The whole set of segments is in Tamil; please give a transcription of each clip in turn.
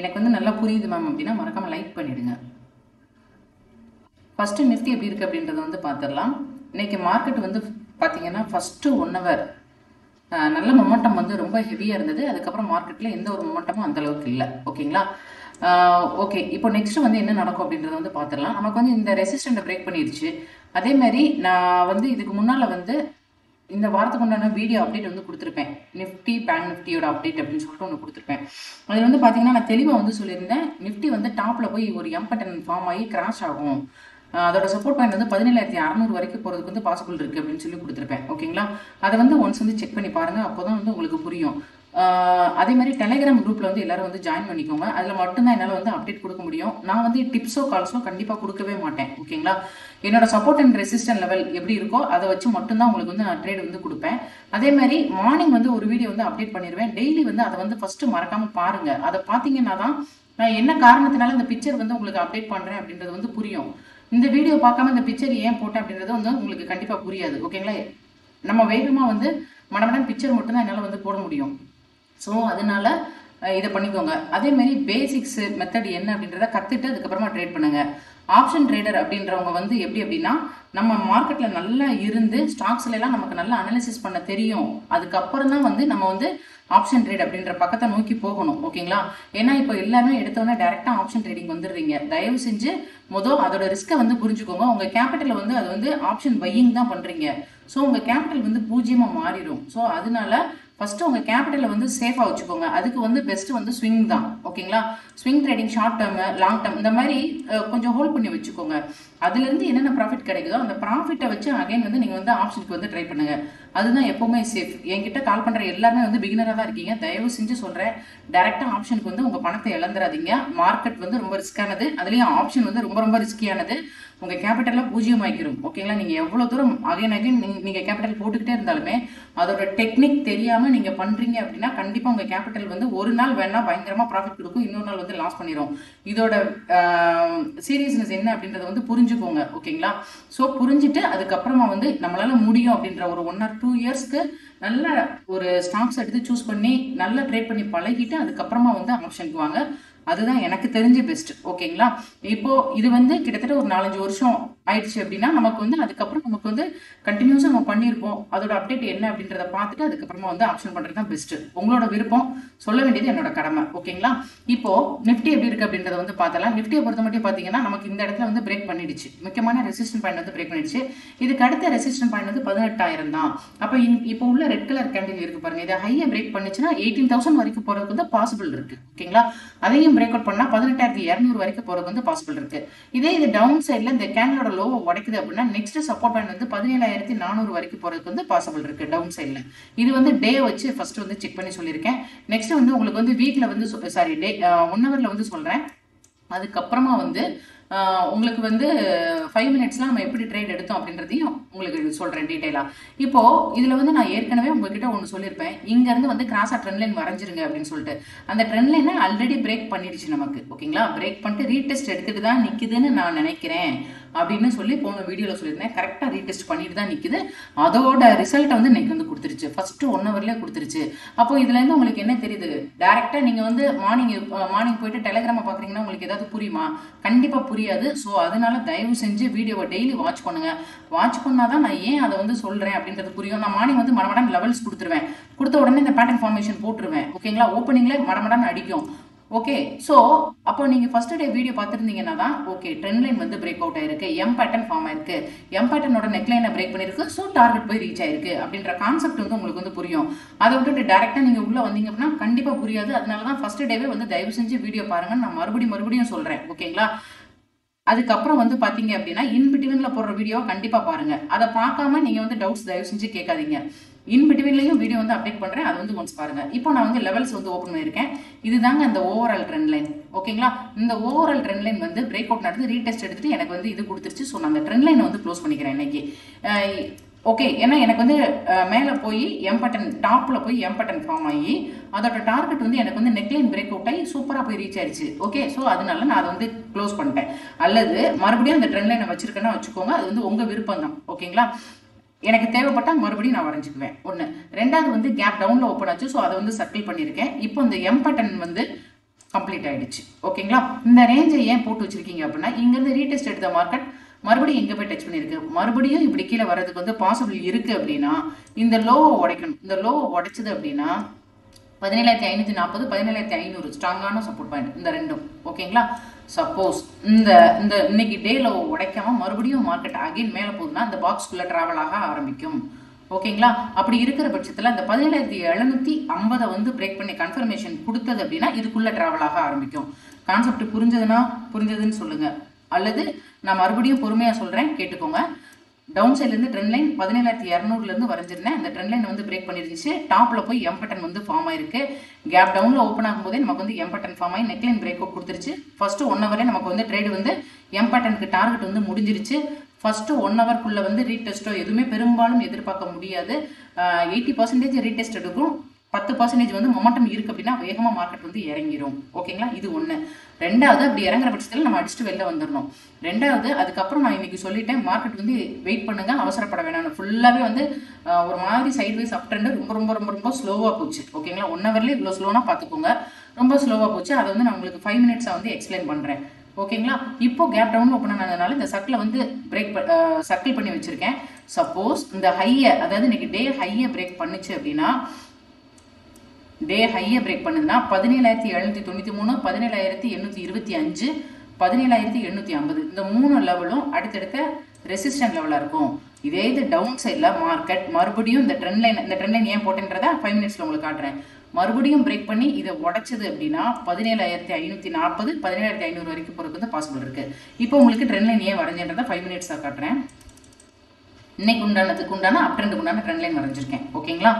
எனக்கு வந்து நல்லா புரியுது மேம் அப்படின்னா மறக்காமல் லைக் பண்ணிடுங்க. ஃபஸ்ட்டு நிஃப்டி எப்படி இருக்குது அப்படின்றத வந்து பார்த்துடலாம் இன்னைக்கு மார்க்கெட் வந்து பார்த்தீங்கன்னா ஃபஸ்ட்டு ஒன் ஹவர் நல்ல மொமெண்டம் வந்து ரொம்ப ஹெவியாக இருந்தது. அதுக்கப்புறம் மார்க்கெட்டில் எந்த ஒரு மொமெண்டமும் அந்த அளவுக்கு இல்லை. ஓகேங்களா ஓகே இப்போ நெக்ஸ்ட் வந்து என்ன நடக்கும் அப்படின்றத வந்து பார்த்துடலாம் நமக்கு வந்து இந்த ரெசிஸ்டண்ட்டை பிரேக் பண்ணிடுச்சு அதே மாதிரி நான் வந்து இதுக்கு முன்னால் வந்து இந்த வாரத்துக்கு உண்டான வீடியோ அப்டேட் வந்து கொடுத்துருப்பேன். நிஃப்டி பேன் நிஃப்டியோட அப்டேட் அப்படின்னு சொல்லிட்டு ஒன்று கொடுத்துருப்பேன். அதில் வந்து பார்த்தீங்கன்னா நான் தெளிவாக வந்து சொல்லியிருந்தேன். நிஃப்டி வந்து டாப்பில் போய் ஒரு எம்பட்டன் ஃபார்ம் ஆகி கிராஷ் ஆகும். அதோட சப்போர்ட் பாயிண்ட் வந்து பதினேழாயிரத்தி அறநூறு வரைக்கும் போகிறதுக்கு வந்து பாசிபிள் இருக்குது அப்படின்னு சொல்லி கொடுத்துருப்பேன். ஓகேங்களா அதை வந்து ஒன்ஸ் வந்து செக் பண்ணி பாருங்கள் அப்போ தான் வந்து உங்களுக்கு புரியும். அதே மாதிரி டெலிகிராம் குரூப்பில் வந்து எல்லாரும் வந்து ஜாயின் பண்ணிக்கோங்க. அதில் மட்டும்தான் என்னால் வந்து அப்டேட் கொடுக்க முடியும். நான் வந்து டிப்ஸோ கால்ஸோ கண்டிப்பாக கொடுக்கவே மாட்டேன். ஓகேங்களா என்னோட சப்போர்ட் அண்ட் ரெசிஸ்டன்ட் லெவல் எப்படி இருக்கோ அதை வச்சு மட்டும்தான் உங்களுக்கு வந்து நான் ட்ரேட் வந்து கொடுப்பேன். அதே மாதிரி மார்னிங் வந்து ஒரு வீடியோ வந்து அப்டேட் பண்ணிடுவேன் டெய்லி வந்து அதை வந்து ஃபஸ்ட்டு மறக்காமல் பாருங்கள் அதை பார்த்தீங்கன்னா தான் நான் என்ன காரணத்தினால இந்த பிக்சர் வந்து உங்களுக்கு அப்டேட் பண்ணுறேன் அப்படின்றது வந்து புரியும். இந்த வீடியோ பார்க்காம இந்த பிக்சர் ஏன் போட்டேன் அப்படின்றது வந்து உங்களுக்கு கண்டிப்பாக புரியாது. ஓகேங்களா நம்ம வேகமாக வந்து மனமடன் பிக்சர் மட்டும்தான் என்னால் வந்து போட முடியும். ஸோ அதனால இதை பண்ணிக்கோங்க. அதே மாதிரி பேசிக்ஸ் மெத்தட் என்ன அப்படின்றத கற்றுட்டு அதுக்கப்புறமா ட்ரேட் பண்ணுங்கள் ஆப்ஷன் ட்ரேடர் அப்படின்றவங்க வந்து எப்படி அப்படின்னா நம்ம மார்க்கெட்டில் நல்லா இருந்து ஸ்டாக்ஸ்ல எல்லாம் நமக்கு நல்லா அனாலிசிஸ் பண்ண தெரியும். அதுக்கப்புறம் தான் வந்து நம்ம வந்து ஆப்ஷன் ட்ரேட் அப்படின்ற பக்கத்தை நோக்கி போகணும். ஓகேங்களா? ஏன்னா இப்போ எல்லாமே எடுத்தோன்னே டேரெக்டாக ஆப்ஷன் ட்ரேடிங் வந்துடுறீங்க. தயவு செஞ்சு மொதல் அதோட ரிஸ்க்கை வந்து புரிஞ்சுக்கோங்க. உங்கள் கேபிட்டல் வந்து அது வந்து ஆப்ஷன் பையிங் தான் பண்ணுறீங்க ஸோ உங்கள் கேபிட்டல் வந்து பூஜ்ஜியமாக மாறிடும். ஸோ அதனால ஃபஸ்ட்டு உங்கள் கேபிட்டலை வந்து சேஃபாக வச்சுக்கோங்க. அதுக்கு வந்து பெஸ்ட்டு வந்து ஸ்விங் தான். ஓகேங்களா swing trading short term long term இந்த மாதிரி கொஞ்சம் ஹோல்ட் பண்ணி வச்சுக்கோங்க. அதுலேருந்து என்னென்ன ப்ராஃபிட் கிடைக்குதோ அந்த ப்ராஃபிட்டை வச்சு அகைன் வந்து நீங்கள் வந்து ஆப்ஷனுக்கு வந்து ட்ரை பண்ணுங்கள் அதுதான் எப்போவுமே சேஃப் என்கிட்ட கால் பண்ணுற எல்லாருமே வந்து பிகினராக தான் இருக்கீங்க. தயவு செஞ்சு சொல்கிறேன் டேரெக்டாக ஆப்ஷனுக்கு வந்து உங்கள் பணத்தை இழந்துடாதீங்க மார்க்கெட் வந்து ரொம்ப ரிஸ்க்கானது அதுலேயும் ஆப்ஷன் வந்து ரொம்ப ரொம்ப ரிஸ்கியானது உங்கள் கேபிட்டலில் பூஜ்ஜியம் ஆகிரும் ஓகேங்களா நீங்கள் எவ்வளோ தூரம் அகைன் அகைன் நீங்கள் கேபிட்டல் போட்டுக்கிட்டே இருந்தாலுமே அதோட டெக்னிக் தெரியாமல் நீங்கள் பண்ணுறீங்க அப்படின்னா கண்டிப்பாக உங்கள் கேபிட்டல் வந்து ஒரு நாள் வேணால் பயங்கரமாக ப்ராஃபிட் கொடுக்கும். இன்னொரு நாள் வந்து லாஸ் பண்ணிடும் இதோட சீரியஸ்னஸ் என்ன அப்படின்றத வந்து புரிஞ்சுக்கோங்க. ஓகேங்களா ஸோ புரிஞ்சுட்டு அதுக்கப்புறமா வந்து நம்மளால முடியும் அப்படின்ற ஒரு ஒன் ஆர் டூ இயர்ஸ்க்கு நல்ல ஒரு ஸ்டாக்ஸ் எடுத்து சூஸ் பண்ணி நல்லா ட்ரேட் பண்ணி பழகிட்டு அதுக்கப்புறமா வந்து ஆப்ஷனுக்கு வாங்க. அதுதான் எனக்கு தெரிஞ்ச பெஸ்ட் ஓகேங்களா இப்போ இது வந்து கிட்டத்தட்ட ஒரு நாலஞ்சு வருஷம் ஆயிடுச்சு அப்படின்னா நமக்கு வந்து அதுக்கப்புறம் நமக்கு வந்து கண்டினியூஸாக நம்ம பண்ணியிருப்போம். அதோட அப்டேட் என்ன அப்படின்றத பார்த்துட்டு அதுக்கப்புறமா வந்து ஆப்ஷன் பண்ணுறது தான் பெஸ்ட் உங்களோட விருப்பம் சொல்ல வேண்டியது என்னோட கடமை. ஓகேங்களா இப்போ நிஃப்டி எப்படி இருக்கு அப்படின்றத வந்து பார்த்தலாம் நிஃப்டியை பொறுத்த மட்டும் பார்த்தீங்கன்னா நமக்கு இந்த இடத்துல வந்து பிரேக் பண்ணிடுச்சு. முக்கியமான ரெசிஸ்டன்ட் பாயிண்ட் வந்து பிரேக் பண்ணிடுச்சு. இதுக்கு அடுத்த ரெசிஸ்டன்ட் பாயிண்ட் வந்து பதினெட்டாயிரம் தான். அப்போ இப்போ உள்ள ரெட் கலர் கேண்டில் இருக்கு பாருங்க. இதை ஹையை பிரேக் பண்ணிச்சுன்னா எயிட்டீன் தௌசண்ட் வரைக்கும் போறதுக்கு வந்து பாசிபிள் இருக்கு. ஓகேங்களா அதையும் பிரேக் அவுட் பண்ணால் பதினெட்டாயிரத்தி இரநூறு வரைக்கும் போகிறது வந்து பாசிபிள் இருக்குது இதே இது டவுன் சைடில் இந்த கேண்டலோட லோவை உடைக்குது அப்படின்னா நெக்ஸ்ட் சப்போர்ட் பாயிண்ட் வந்து பதினேழாயிரத்தி நானூறு வரைக்கும் போகிறதுக்கு வந்து பாசிபிள் இருக்குது டவுன் சைடில் இது வந்து டே வச்சு ஃபர்ஸ்ட் வந்து செக் பண்ணி சொல்லியிருக்கேன். நெக்ஸ்ட் வந்து உங்களுக்கு வந்து வீக்கில் வந்து சாரி டே ஒன் ஹவரில் வந்து சொல்கிறேன் அதுக்கப்புறமா வந்து உங்களுக்கு வந்து ஃபைவ் மினிட்ஸ்லாம் நம்ம எப்படி ட்ரேட் எடுத்தோம் அப்படின்றதையும் உங்களுக்கு சொல்கிறேன் டீட்டெயிலாக இப்போது இதில் வந்து நான் ஏற்கனவே உங்ககிட்ட ஒன்று சொல்லியிருப்பேன். இங்கேருந்து வந்து கிராஸாக ட்ரெண்ட் லைன் வரைஞ்சிருங்க அப்படின்னு சொல்லிட்டு. அந்த ட்ரெண்ட் லைனை ஆல்ரெடி பிரேக் பண்ணிடுச்சு நமக்கு. ஓகேங்களா? பிரேக் பண்ணிட்டு ரீடெஸ்ட் எடுத்துகிட்டு தான் நிற்கிதுன்னு நான் நினைக்கிறேன். அப்படின்னு சொல்லி போன வீடியோவில் சொல்லியிருந்தேன். கரெக்டாக ரீடெஸ்ட் பண்ணிட்டு தான் நிற்குது அதோட ரிசல்ட்டை வந்து இன்னைக்கு வந்து கொடுத்துருச்சு. ஃபஸ்ட்டு ஒன் ஹவர்லேயே கொடுத்துருச்சு. அப்போ இதுலேருந்து உங்களுக்கு என்ன தெரியுது? டேரெக்டாக நீங்கள் வந்து மார்னிங் மார்னிங் போயிட்டு டெலிகிராமை பார்க்குறீங்கன்னா உங்களுக்கு ஏதாவது புரியுமா? கண்டிப்பாக புரியாது. ஸோ அதனால தயவு செஞ்சு வீடியோவை டெய்லி வாட்ச் பண்ணுங்க. வாட்ச் பண்ணால் தான் நான் ஏன் அதை வந்து சொல்கிறேன் அப்படின்றது புரியும். நான் மார்னிங் வந்து மடமடான் லெவல்ஸ் கொடுத்துருவேன். கொடுத்த உடனே இந்த பேட்டர்ன் ஃபார்மேஷன் போட்டுருவேன். ஓகேங்களா ஓப்பனிங்லேயே மடமடான் அடிக்கும். ஓகே ஸோ அப்போ நீங்கள் ஃபர்ஸ்ட் டே வீடியோ பார்த்துருந்தீங்கன்னா தான் ஓகே ட்ரெண்ட் லைன் வந்து பிரேக் அவுட் ஆயிருக்கு எம் பேட்டர்ன் ஃபார்ம் ஆயிருக்கு. எம் பேட்டர்னோட நெக்லைனை பிரேக் பண்ணியிருக்கு ஸோ டார்கெட் போய் ரீச் ஆயிருக்கு அப்படின்ற கான்செப்ட் வந்து உங்களுக்கு வந்து புரியும். அதை விட்டுட்டு டேரெக்டாக நீங்கள் உள்ளே வந்தீங்க அப்படின்னா கண்டிப்பாக புரியாது. அதனால தான் ஃபர்ஸ்ட் டேவே வந்து தயவு செஞ்சு வீடியோ பாருங்கன்னு நான் மறுபடியும் மறுபடியும் சொல்கிறேன் ஓகேங்களா அதுக்கப்புறம் வந்து பார்த்தீங்க அப்படின்னா இன்பிட்வீனில் போடுற வீடியோ கண்டிப்பாக பாருங்கள் அதை பார்க்காம நீங்கள் வந்து டவுட்ஸ் தயவு செஞ்சு கேட்காதீங்க. இன் பிட்வீன்லையும் வீடியோ வந்து அப்டேட் பண்ணுறேன் அது வந்து ஒன்ஸ் பாருங்கள் இப்போ நான் வந்து லெவல்ஸ் வந்து ஓப்பன் பண்ணியிருக்கேன். இதுதாங்க அந்த ஓவரால் ட்ரெண்ட் லைன் ஓகேங்களா இந்த ஓவரால் ட்ரெண்ட் லைன் வந்து பிரேக் அவுட் நடந்து ரீடெஸ்ட் எடுத்துட்டு எனக்கு வந்து இது கொடுத்துருச்சு. ஸோ நான் அந்த ட்ரெண்ட் லைனை வந்து க்ளோஸ் பண்ணிக்கிறேன் இன்னைக்கு. ஓகே ஏன்னா எனக்கு வந்து மேலே போய் எம் பட்டன் டாப்பில் போய் எம் பட்டன் ஃபார்ம் ஆகி அதோட டார்கெட் வந்து எனக்கு வந்து நெக்லைன் பிரேக் அவுட் ஆகி சூப்பராக போய் ரீச் ஆயிடுச்சு ஓகே ஸோ அதனால நான் அதை வந்து க்ளோஸ் பண்ணிட்டேன். அல்லது மறுபடியும் அந்த ட்ரெண்ட் லைனை வச்சிருக்கேன்னா வச்சுக்கோங்க. அது வந்து உங்கள் விருப்பம் தான் ஓகேங்களா எனக்கு தேவைப்பட்டால் மறுபடியும் நான் வரைஞ்சிக்குவேன். ஒன்று ரெண்டாவது வந்து கேப் டவுனில் ஓப்பன் ஆச்சு ஸோ அதை வந்து சர்க்கிள் பண்ணியிருக்கேன். இப்போ இந்த எம் பட்டன் வந்து கம்ப்ளீட் ஆகிடுச்சு ஓகேங்களா? இந்த ரேஞ்சை ஏன் போட்டு வச்சுருக்கீங்க அப்படின்னா இங்கேருந்து ரீடெஸ்ட் எடுத்த மார்க்கெட் மறுபடியும் எங்கே போய் டச் பண்ணியிருக்கு. மறுபடியும் இப்படி கீழே வர்றதுக்கு வந்து பாசிபிள் இருக்குது அப்படின்னா இந்த லோவை உடைக்கணும். இந்த லோவை உடைச்சது அப்படின்னா பதினேழாயிரத்தி ஐநூற்றி நாற்பது பதினேழாயிரத்தி ஐநூறு. ஸ்ட்ராங்கான சப்போர்ட் பாயிண்ட் இந்த ரெண்டும். ஓகேங்களா? சப்போஸ் இந்த இந்த இன்னைக்கு டேல உடைக்காம மறுபடியும் மார்க்கெட் அகைன் மேலே போகுதுன்னா அந்த பாக்ஸ்குள்ளே ட்ராவல் ஆக ஆரம்பிக்கும். ஓகேங்களா? அப்படி இருக்கிற பட்சத்தில் இந்த பதினேழாயிரத்தி எழுநூத்தி ஐம்பதை வந்து பிரேக் பண்ணி கன்ஃபர்மேஷன் கொடுத்தது அப்படின்னா இதுக்குள்ளே ட்ராவல் ஆக ஆரம்பிக்கும். கான்செப்ட் புரிஞ்சதுன்னா புரிஞ்சதுன்னு சொல்லுங்க. அல்லது நான் மறுபடியும் பொறுமையாக சொல்கிறேன் கேட்டுக்கோங்க. டவுன் சைட்லேருந்து ட்ரெண்ட் லைன் பதினேழாயிரத்தி இரநூறுலேருந்து வரைஞ்சிருந்தேன். அந்த ட்ரெண்ட் லைன் வந்து பிரேக் பண்ணிருந்துச்சு. டாப்பில் போய் எம் பட்டன் வந்து ஃபார்ம் ஆயிருக்கு. கேப் டவுனில் ஓப்பன் ஆகும்போதே நமக்கு வந்து எம் பட்டன் ஃபார்ம் ஆகி நெக்லைன் பிரேக் அவுட் கொடுத்துருச்சு. ஃபஸ்ட்டு ஒன் ஹவரே நமக்கு வந்து ட்ரேடு வந்து எம் பட்டனுக்கு டார்கெட் வந்து முடிஞ்சிருச்சு. ஃபஸ்ட்டு ஒன் ஹவர்க்குள்ளே வந்து ரீடெஸ்ட்டோ எதுவுமே பெரும்பாலும் எதிர்பார்க்க முடியாது. எயிட்டி பர்சன்டேஜ் ரீடெஸ்ட் எடுக்கும் பத்து பர்சன்டேஜ் வந்து மொமெண்டம் இருக்குது அப்படின்னா வேகமாக மார்க்கெட் வந்து இறங்கிரும். ஓகேங்களா இது ஒன்று ரெண்டாவது அப்படி இறங்குற பட்சத்தில் நம்ம அடிச்சுட்டு வெளில வந்துடணும் ரெண்டாவது அதுக்கப்புறம் நான் இன்னைக்கு சொல்லிட்டேன் மார்க்கெட் வந்து வெயிட் பண்ணுங்க அவசரப்பட வேணாம். ஃபுல்லாகவே வந்து ஒரு மாதிரி சைட்வைஸ் அப் ட்ரெண்ட் ரொம்ப ரொம்ப ரொம்ப ரொம்ப ஸ்லோவாக போச்சு. ஓகேங்களா ஒன் ஹவர்லேயே இவ்வளோ ஸ்லோனா பார்த்துக்கோங்க ரொம்ப ஸ்லோவாக போச்சு. அதை வந்து நான் உங்களுக்கு ஃபைவ் மினிட்ஸாக வந்து எக்ஸ்பிளைன் பண்ணுறேன் ஓகேங்களா இப்போ கேப் டவுன் ஓப்பன் ஆனதுனால இந்த சர்க்கிளை வந்து பிரேக் சர்க்கிள் பண்ணி வச்சிருக்கேன். சப்போஸ் இந்த ஹையை அதாவது இன்னைக்கு டே ஹையை பிரேக் பண்ணுச்சு அப்படின்னா டே ஹையை பிரேக் பண்ணுதுன்னா பதினேழாயிரத்தி எழுநூற்றி தொண்ணூற்றி மூணு பதினேழாயிரத்தி எண்ணூற்றி இருபத்தி அஞ்சு பதினேழாயிரத்தி எண்ணூற்றி ஐம்பது. இந்த மூணு லெவலும் அடுத்தடுத்த ரெசிஸ்டன்ட் லெவலாக இருக்கும். இதே இது டவுன் சைடில் மார்க்கெட் மறுபடியும் இந்த ட்ரெண்ட் லைன் இந்த ட்ரெண்ட் லைன் ஏன் போட்டேன்றதை ஃபைவ் மினிட்ஸில் உங்களுக்கு காட்டுறேன். மறுபடியும் பிரேக் பண்ணி இதை உடச்சது அப்படின்னா பதினேழாயிரத்தி ஐநூற்றி நாற்பது பதினேழாயிரத்தி ஐநூறு வரைக்கும் போகிறது வந்து பாசிபிள் இருக்குது இப்போ உங்களுக்கு ட்ரெண்ட் லைன் ஏன் வரைஞ்சேன்றதை ஃபைவ் மினிட்ஸாக காட்டுறேன். இன்னைக்கு உண்டானதுக்கு உண்டான அப் ட்ரெண்டுக்கு உண்டான ட்ரெண்ட் லைன் வரைஞ்சிருக்கேன். ஓகேங்களா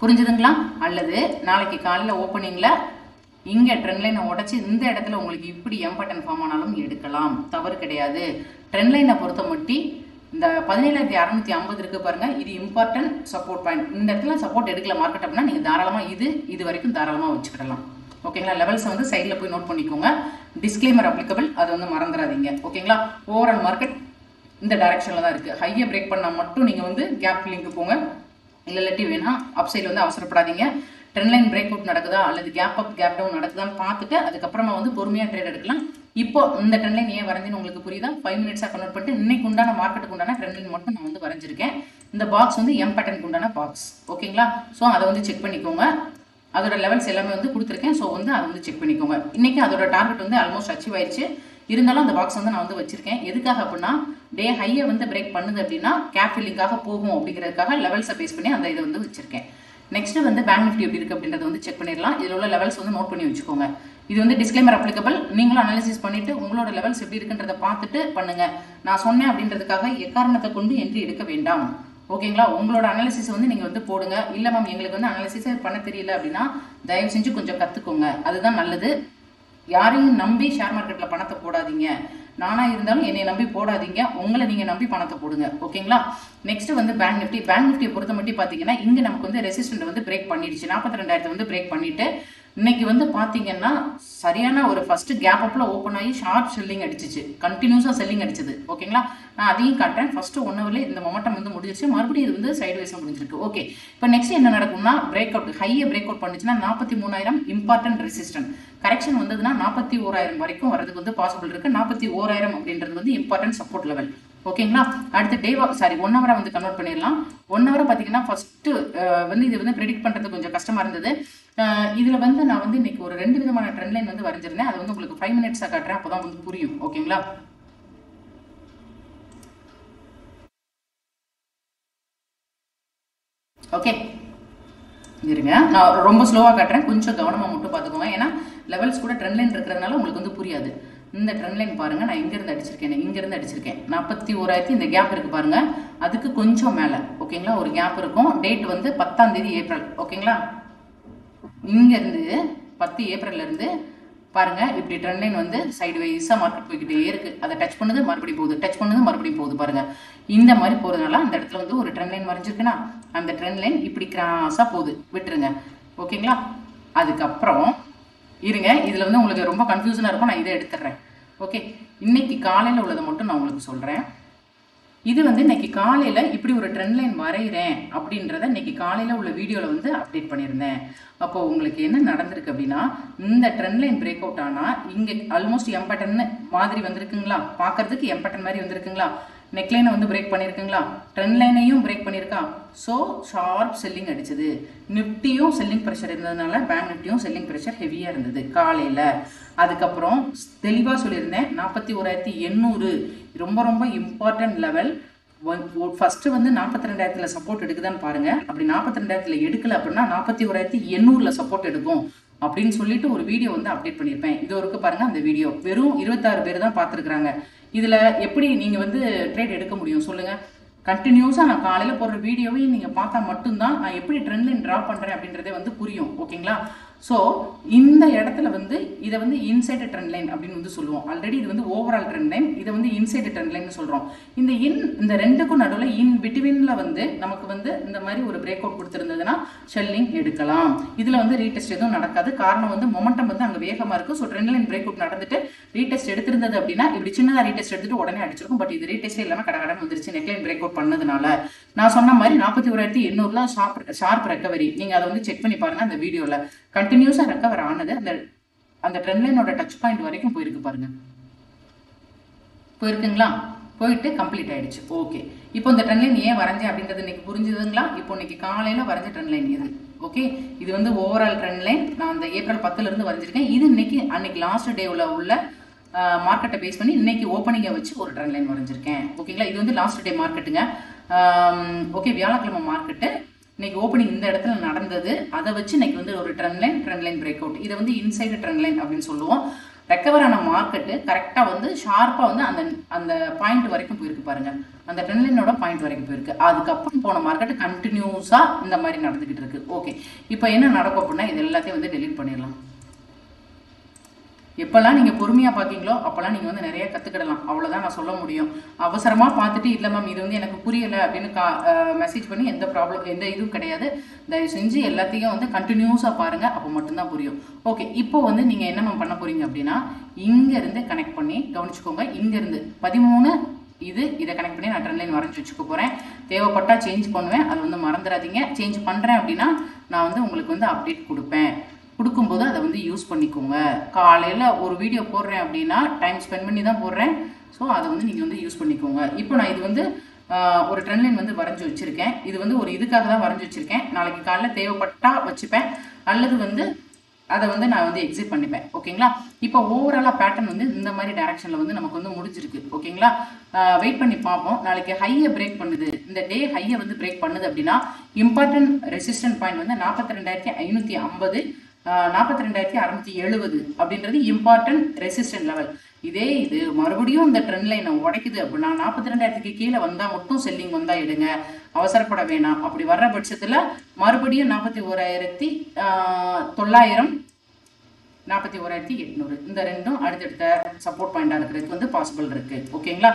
புரிஞ்சுதுங்களா? அல்லது நாளைக்கு காலையில் ஓப்பனிங்கில் இங்கே ட்ரெண்ட் லைனை உடச்சி இந்த இடத்துல உங்களுக்கு இப்படி எம் பட்டன் ஃபார்ம் ஆனாலும் எடுக்கலாம். தவறு கிடையாது. ட்ரெண்ட் லைனை பொறுத்த மட்டும் இந்த பதினேழாயிரத்தி அறநூத்தி ஐம்பது இருக்குது பாருங்கள் இது இம்பார்ட்டன்ட் சப்போர்ட் பாயிண்ட் இந்த இடத்துல சப்போர்ட் எடுக்கல மார்க்கெட் அப்படின்னா நீங்கள் தாராளமாக இது இது வரைக்கும் தாராளமாக வச்சுக்கிடலாம். ஓகேங்களா லெவல்ஸை வந்து சைடில் போய் நோட் பண்ணிக்கோங்க. டிஸ்க்ளைமர் அப்ளிகபிள் அதை வந்து மறந்துடாதீங்க. ஓகேங்களா ஓவரால் மார்க்கெட் இந்த டைரக்ஷனில் தான் இருக்குது ஹையை பிரேக் பண்ணால் மட்டும் நீங்கள் வந்து கேப் லிங்க் போங்க. இல்லை இல்லாட்டி வேணா அப் சைடில் வந்து அவசரப்படாதீங்க. ட்ரெண்ட் லைன் பிரேக் அவுட் நடக்குதா? அல்லது கேப் அப் கேப் டவுன் நடக்குதான்னு பார்த்துட்டு அதுக்கப்புறமா வந்து பொறுமையாக ட்ரேட் எடுக்கலாம். இப்போ இந்த ட்ரெண்ட் லைன் ஏன் வரைஞ்சுன்னு உங்களுக்கு புரியுதா? ஃபைவ் மினிட்ஸாக கன்வெர்ட் பண்ணிட்டு இன்னைக்கு உண்டான மார்க்கெட்டுக்கு உண்டான ட்ரெண்ட் லைன் மட்டும் நான் வந்து வரைஞ்சிருக்கேன். இந்த பாக்ஸ் வந்து எம் பேட்டர்னுக்கு உண்டான பாக்ஸ் ஓகேங்களா? ஸோ அதை வந்து செக் பண்ணிக்கோங்க. அதோட லெவல்ஸ் எல்லாமே வந்து கொடுத்துருக்கேன். ஸோ வந்து அதை வந்து செக் பண்ணிக்கோங்க. இன்னைக்கு அதோட டார்கெட் வந்து ஆல்மோஸ்ட் அச்சீவ் ஆயிடுச்சு இருந்தாலும் அந்த பாக்ஸ் வந்து நான் வந்து வச்சிருக்கேன். எதுக்காக அப்படின்னா டே ஹையை வந்து பிரேக் பண்ணுது அப்படின்னா கேப் ஃபில்லிங்காக போகும் அப்படிங்கிறதுக்காக லெவல்ஸை பேஸ் பண்ணி அந்த இதை வந்து வச்சிருக்கேன். நெக்ஸ்ட் வந்து பேங்க் நிஃப்டி எப்படி இருக்குது அப்படின்றத வந்து செக் பண்ணிடலாம். இதில் உள்ள லெவல்ஸ் வந்து நோட் பண்ணி வச்சுக்கோங்க. இது வந்து டிஸ்க்ளைமர் அப்ளிகபிள் நீங்களும் அனாலிசிஸ் பண்ணிவிட்டு உங்களோட லெவல்ஸ் எப்படி இருக்குன்றத பார்த்துட்டு பண்ணுங்கள் நான் சொன்னேன் அப்படின்றதுக்காக எக்காரணத்தை கொண்டு என்ட்ரி எடுக்க வேண்டாம். ஓகேங்களா உங்களோட அனாலிசிஸ் வந்து நீங்கள் வந்து போடுங்க. இல்லை மேம் எங்களுக்கு வந்து அனாலிசிஸ் பண்ண தெரியல அப்படின்னா தயவு செஞ்சு கொஞ்சம் கற்றுக்கோங்க அதுதான் நல்லது. யாரையும் நம்பி ஷேர் மார்க்கெட்ல பணத்தை போடாதீங்க. நானாக இருந்தாலும் என்னை நம்பி போடாதீங்க. உங்களை நீங்கள் நம்பி பணத்தை போடுங்க. ஓகேங்களா? நெக்ஸ்ட் வந்து பேங்க் நிஃப்டி பேங்க் நிஃப்டியை பொறுத்த மட்டும் பார்த்தீங்கன்னா இங்கே நமக்கு வந்து ரெசிஸ்டன்ட் வந்து பிரேக் பண்ணிடுச்சு. நாற்பத்தி ரெண்டாயிரத்தை வந்து பிரேக் பண்ணிட்டு இன்னைக்கு வந்து பார்த்தீங்கன்னா சரியான ஒரு ஃபர்ஸ்ட் கேப் அப்பில் ஓப்பன் ஆகி ஷார்ப் செல்லிங் அடிச்சிச்சு. கண்டினியூஸாக செல்லிங் அடிச்சது. ஓகேங்களா நான் அதையும் காட்டுறேன். ஃபர்ஸ்ட் ஒன் ஹவர்ல இந்த மொமெண்டம் வந்து முடிஞ்சிருச்சு. மறுபடியும் இது வந்து சைடு வைஸாக முடிஞ்சிருக்கு. ஓகே இப்போ நெக்ஸ்ட் என்ன நடக்கும்னா பிரேக் அவுட் ஹையை பிரேக் அவுட் பண்ணுச்சுன்னா நாற்பத்தி மூணாயிரம் இம்பார்ட்டன்ட் ரெசிஸ்டன்ட் கரெக்ஷன் வந்ததுன்னா நாற்பத்தி ஓராயிரம் வரைக்கும் வரதுக்கு வந்து பாசிபிள் இருக்குது நாற்பத்தி ஓராயிரம் அப்படின்றது வந்து இம்பார்ட்டன்ட் சப்போர்ட் லெவல் ஓகேங்களா அடுத்து டே சாரி ஒன் ஹவரை வந்து கன்வெர்ட் பண்ணிடலாம். ஒன் ஹவரை பார்த்தீங்கன்னா ஃபஸ்ட்டு வந்து இது வந்து ப்ரெடிக்ட் பண்ணுறது கொஞ்சம் கஷ்டமாக இருந்தது. இதில் வந்து நான் வந்து இன்னைக்கு ஒரு ரெண்டு விதமான ட்ரெண்ட் லைன் வந்து வரைஞ்சிருந்தேன். அதை வந்து உங்களுக்கு ஃபைவ் மினிட்ஸாக காட்டுறேன். அப்பதான் வந்து புரியும். ஓகேங்களா ஓகே இருங்க. நான் ரொம்ப ஸ்லோவாக காட்டுறேன். கொஞ்சம் கவனமாக மட்டும் பார்த்துக்கோங்க. ஏன்னா லெவல்ஸ் கூட ட்ரெண்ட் லைன் இருக்கிறதுனால உங்களுக்கு வந்து புரியாது. இந்த ட்ரெண்ட் லைன் பாருங்கள் நான் இங்கேருந்து அடிச்சிருக்கேன். இங்கேருந்து அடிச்சிருக்கேன். நாற்பத்தி ஓராயிரத்தி இந்த கேப் இருக்குது பாருங்கள் அதுக்கு கொஞ்சம் மேலே. ஓகேங்களா ஒரு கேப் இருக்கும். டேட் வந்து பத்தாம் தேதி ஏப்ரல் ஓகேங்களா இங்கேருந்து பத்து ஏப்ரல்ல இருந்து பாருங்க இப்படி ட்ரெண்ட் லைன் வந்து சைடு வைஸாக மார்க்கெட் போய்கிட்டே இருக்குது அதை டச் பண்ணுது மறுபடியும் போகுது. டச் பண்ணுது மறுபடியும் போகுது பாருங்கள் இந்த மாதிரி போகிறதுனால அந்த இடத்துல வந்து ஒரு ட்ரெண்ட் லைன் வரைஞ்சிருக்குன்னா அந்த ட்ரெண்ட் லைன் இப்படி கிராஸாக போகுது. விட்டுருங்க. ஓகேங்களா? அதுக்கப்புறம் இருங்க. இதில் வந்து உங்களுக்கு ரொம்ப கன்ஃபியூஷனாக இருக்கும். நான் இதை எடுத்துடுறேன். ஓகே? இன்னைக்கு காலையில் உள்ளதை மட்டும் நான் உங்களுக்கு சொல்கிறேன் இது வந்து இன்னைக்கு காலையில் இப்படி ஒரு ட்ரெண்ட் லைன் வரைகிறேன் அப்படின்றத இன்னைக்கு காலையில் உள்ள வீடியோவில் வந்து அப்டேட் பண்ணியிருந்தேன். அப்போ உங்களுக்கு என்ன நடந்திருக்கு அப்படின்னா இந்த ட்ரெண்ட் லைன் பிரேக் அவுட் ஆனால் இங்கே ஆல்மோஸ்ட் எம்பட்டன் மாதிரி வந்திருக்குங்களா? பார்க்கறதுக்கு எம்பட்டன் மாதிரி வந்திருக்குங்களா? நெக்லைனை வந்து பிரேக் பண்ணியிருக்குங்களா? ட்ரெண்ட் லைனையும் பிரேக் பண்ணியிருக்கா? ஸோ ஷார்ப் செல்லிங் அடிச்சது. நிஃப்டியும் செல்லிங் ப்ரெஷர் இருந்ததுனால பேங்க் நிஃப்டியும் செல்லிங் ப்ரெஷர் ஹெவியாக இருந்தது காலையில். அதுக்கப்புறம் தெளிவாக சொல்லியிருந்தேன் நாற்பத்தி ஓராயிரத்தி எண்ணூறு. ரொம்ப ரொம்ப இம்பார்ட்டன்ட் லெவல் ஃபஸ்ட்டு வந்து நாற்பத்தி ரெண்டாயிரத்தில் சப்போர்ட் எடுக்குதான்னு பாருங்கள் அப்படி நாற்பத்தி ரெண்டாயிரத்தில் எடுக்கல அப்படின்னா நாற்பத்தி ஓராயிரத்தி எண்ணூறில் சப்போர்ட் எடுக்கும். அப்படின்னு சொல்லிட்டு ஒரு வீடியோ வந்து அப்டேட் பண்ணியிருப்பேன். இது வரைக்கும் பாருங்கள் அந்த வீடியோ வெறும் இருபத்தாறு பேர் தான் பார்த்துருக்குறாங்க. இதில் எப்படி நீங்கள் வந்து ட்ரேட் எடுக்க முடியும் சொல்லுங்கள் கண்டினியூஸாக நான் காலையில் போடுற வீடியோவையும் நீங்கள் பார்த்தா மட்டும்தான் நான் எப்படி ட்ரெண்ட்லைன் ட்ரா பண்ணுறேன் அப்படின்றதே வந்து புரியும். ஓகேங்களா ஸோ இந்த இடத்துல வந்து இதை வந்து இன்சைடு ட்ரெண்ட் லைன் அப்படின்னு வந்து சொல்லுவோம். ஆல்ரெடி இது வந்து ஓவரால் ட்ரெண்ட் லைன் இதை வந்து இன்சைடு ட்ரெண்ட் லைன் சொல்கிறோம் இந்த இன் இந்த ரெண்டுக்கும் நடுவில் இன் பிட்வீனில் வந்து நமக்கு வந்து இந்த மாதிரி ஒரு பிரேக் அவுட் கொடுத்துருந்ததுன்னா ஷெல்லிங் எடுக்கலாம். இதில் வந்து ரீடெஸ்ட் எதுவும் நடக்காது. காரணம் வந்து மொமெண்டம் வந்து அங்கே வேகமாக இருக்கும். So trend line break out நடந்துட்டு ரீடெஸ்ட் எடுத்திருந்தது அப்படின்னா இப்படி சின்னதாக ரீடெஸ்ட் எடுத்துட்டு உடனே அடிச்சிருக்கும். பட் இது ரீடெஸ்டே இல்லாமல் கடகடன் வந்துருச்சு. நெக்லைன் பிரேக் அவுட் பண்ணதுனால. நான் சொன்ன மாதிரி நாற்பத்தி ஓராயிரத்தி எண்ணூறுல ஷார்ப் ஷார்ப் ரெக்கவரி நீங்கள் அதை வந்து செக் பண்ணி பாருங்கள் அந்த வீடியோவில் கண்டினியூஸாக ரெக்கவர் ஆனது அந்த அந்த ட்ரெண்ட் லைனோட டச் பாயிண்ட் வரைக்கும் போயிருக்கு பாருங்க. போயிருக்குங்களா? போயிட்டு கம்ப்ளீட் ஆயிடுச்சு. ஓகே இப்போ இந்த ட்ரெண்ட் லைன் ஏன் வரைஞ்சேன் அப்படின்றது இன்னைக்கு புரிஞ்சுதுங்களா? இப்போ இன்னைக்கு காலையில் வரைஞ்ச ட்ரெண்ட் லைன் இது. ஓகே இது வந்து ஓவரால் ட்ரெண்ட் லைன் நான் அந்த ஏப்ரல் பத்துலேருந்து வரைஞ்சிருக்கேன். இது இன்னைக்கு அன்னைக்கு லாஸ்ட் டேவில் உள்ள மார்க்கெட்டை பேஸ் பண்ணி இன்னைக்கு ஓப்பனிங்கை வச்சு ஒரு ட்ரெண்ட் லைன் வரைஞ்சிருக்கேன் ஓகேங்களா இது வந்து லாஸ்ட் டே மார்க்கெட்டுங்க ஓகே வியாழக்கிழமை மார்க்கெட்டு இன்னைக்கு ஓப்பனிங் இந்த இடத்துல நடந்தது. அதை வச்சு இன்னைக்கு வந்து ஒரு trend line trend line break out இதை வந்து இன்சைடு ட்ரெண்ட் லைன் அப்படின்னு சொல்லுவோம். ரெக்கவர் ஆன மார்க்கெட்டு கரெக்டாக வந்து ஷார்ப்பாக வந்து அந்த அந்த பாயிண்ட் வரைக்கும் போயிருக்கு பாருங்க. அந்த ட்ரெண்ட் லைனோட பாயிண்ட் வரைக்கும் போயிருக்கு. அதுக்கப்புறம் போன மார்க்கெட் கண்டினியூஸாக இந்த மாதிரி நடந்துக்கிட்டு இருக்கு. ஓகே இப்போ என்ன நடக்கும் அப்படின்னா இது எல்லாத்தையும் வந்து டெலிட் பண்ணிடலாம். எப்போல்லாம் நீங்கள் பொறுமையாக பார்க்கீங்களோ அப்போல்லாம் நீங்கள் வந்து நிறைய கற்றுக்கிடலாம் அவ்வளோதான் நான் சொல்ல முடியும். அவசரமாக பார்த்துட்டு இல்லை மேம் இது வந்து எனக்கு புரியலை அப்படின்னு கா மெசேஜ் பண்ணி எந்த ப்ராப்ளம் எந்த இதுவும் கிடையாது. தயவு செஞ்சு எல்லாத்தையும் வந்து கண்டினியூஸாக பாருங்கள் அப்போ மட்டும்தான் புரியும். ஓகே இப்போ வந்து நீங்கள் என்ன மேம் பண்ண போகிறீங்க அப்படின்னா இங்கேருந்து கனெக்ட் பண்ணி கவனிச்சுக்கோங்க இங்கேருந்து பதிமூணு இது இதை கனெக்ட் பண்ணி நான் ட்ரெண்ட் லைன் வரைஞ்சி வச்சுக்க போகிறேன் தேவைப்பட்டால் சேஞ்ச் பண்ணுவேன் அது வந்து மறந்துடாதீங்க. சேஞ்ச் பண்ணுறேன் அப்படின்னா நான் வந்து உங்களுக்கு வந்து அப்டேட் கொடுப்பேன். கொடுக்கும்போது அதை வந்து யூஸ் பண்ணிக்கோங்க. காலையில் ஒரு வீடியோ போடுறேன் அப்படின்னா டைம் ஸ்பெண்ட் பண்ணி தான் போடுறேன். ஸோ அதை வந்து நீங்கள் வந்து யூஸ் பண்ணிக்கோங்க. இப்போ நான் இது வந்து ஒரு ட்ரெண்ட் லைன் வந்து வரைஞ்சி வச்சுருக்கேன். இது வந்து ஒரு இதுக்காக தான் வரைஞ்சி வச்சுருக்கேன். நாளைக்கு காலையில் தேவைப்பட்டா வச்சுப்பேன். அல்லது வந்து அதை வந்து நான் வந்து எக்ஸிட் பண்ணிப்பேன். ஓகேங்களா? இப்போ ஓவராலாக பேட்டர்ன் வந்து இந்த மாதிரி டேரக்ஷனில் வந்து நமக்கு வந்து முடிஞ்சிருக்கு. ஓகேங்களா? வெயிட் பண்ணி பார்ப்போம். நாளைக்கு ஹையை பிரேக் பண்ணுது. இந்த டே ஹையை வந்து பிரேக் பண்ணுது அப்படின்னா இம்பார்ட்டன்ட் ரெசிஸ்டன்ட் பாயிண்ட் வந்து நாற்பத்தி ரெண்டாயிரத்தி ஐநூற்றி ஐம்பது நாற்பத்தி ரெண்டாயிரத்தி அறுநூத்தி எழுபது அப்படின்றது இம்பார்ட்டன்ட் ரெசிஸ்டன்ட் லெவல் இதே இது மறுபடியும் இந்த ட்ரெண்ட் லைனை உடைக்குது அப்படின்னா நாற்பத்தி ரெண்டாயிரத்துக்கு கீழே வந்தால் மட்டும் செல்லிங் வந்தால் எடுங்க. அவசரப்பட வேணாம். அப்படி வர்ற பட்சத்தில் மறுபடியும் நாற்பத்தி ஓராயிரத்தி தொள்ளாயிரம் நாற்பத்தி ஓராயிரத்தி எட்நூறு. இந்த ரெண்டும் அடுத்தடுத்த சப்போர்ட் பாயிண்டாக இருக்கிறதுக்கு வந்து பாசிபிள் இருக்குது ஓகேங்களா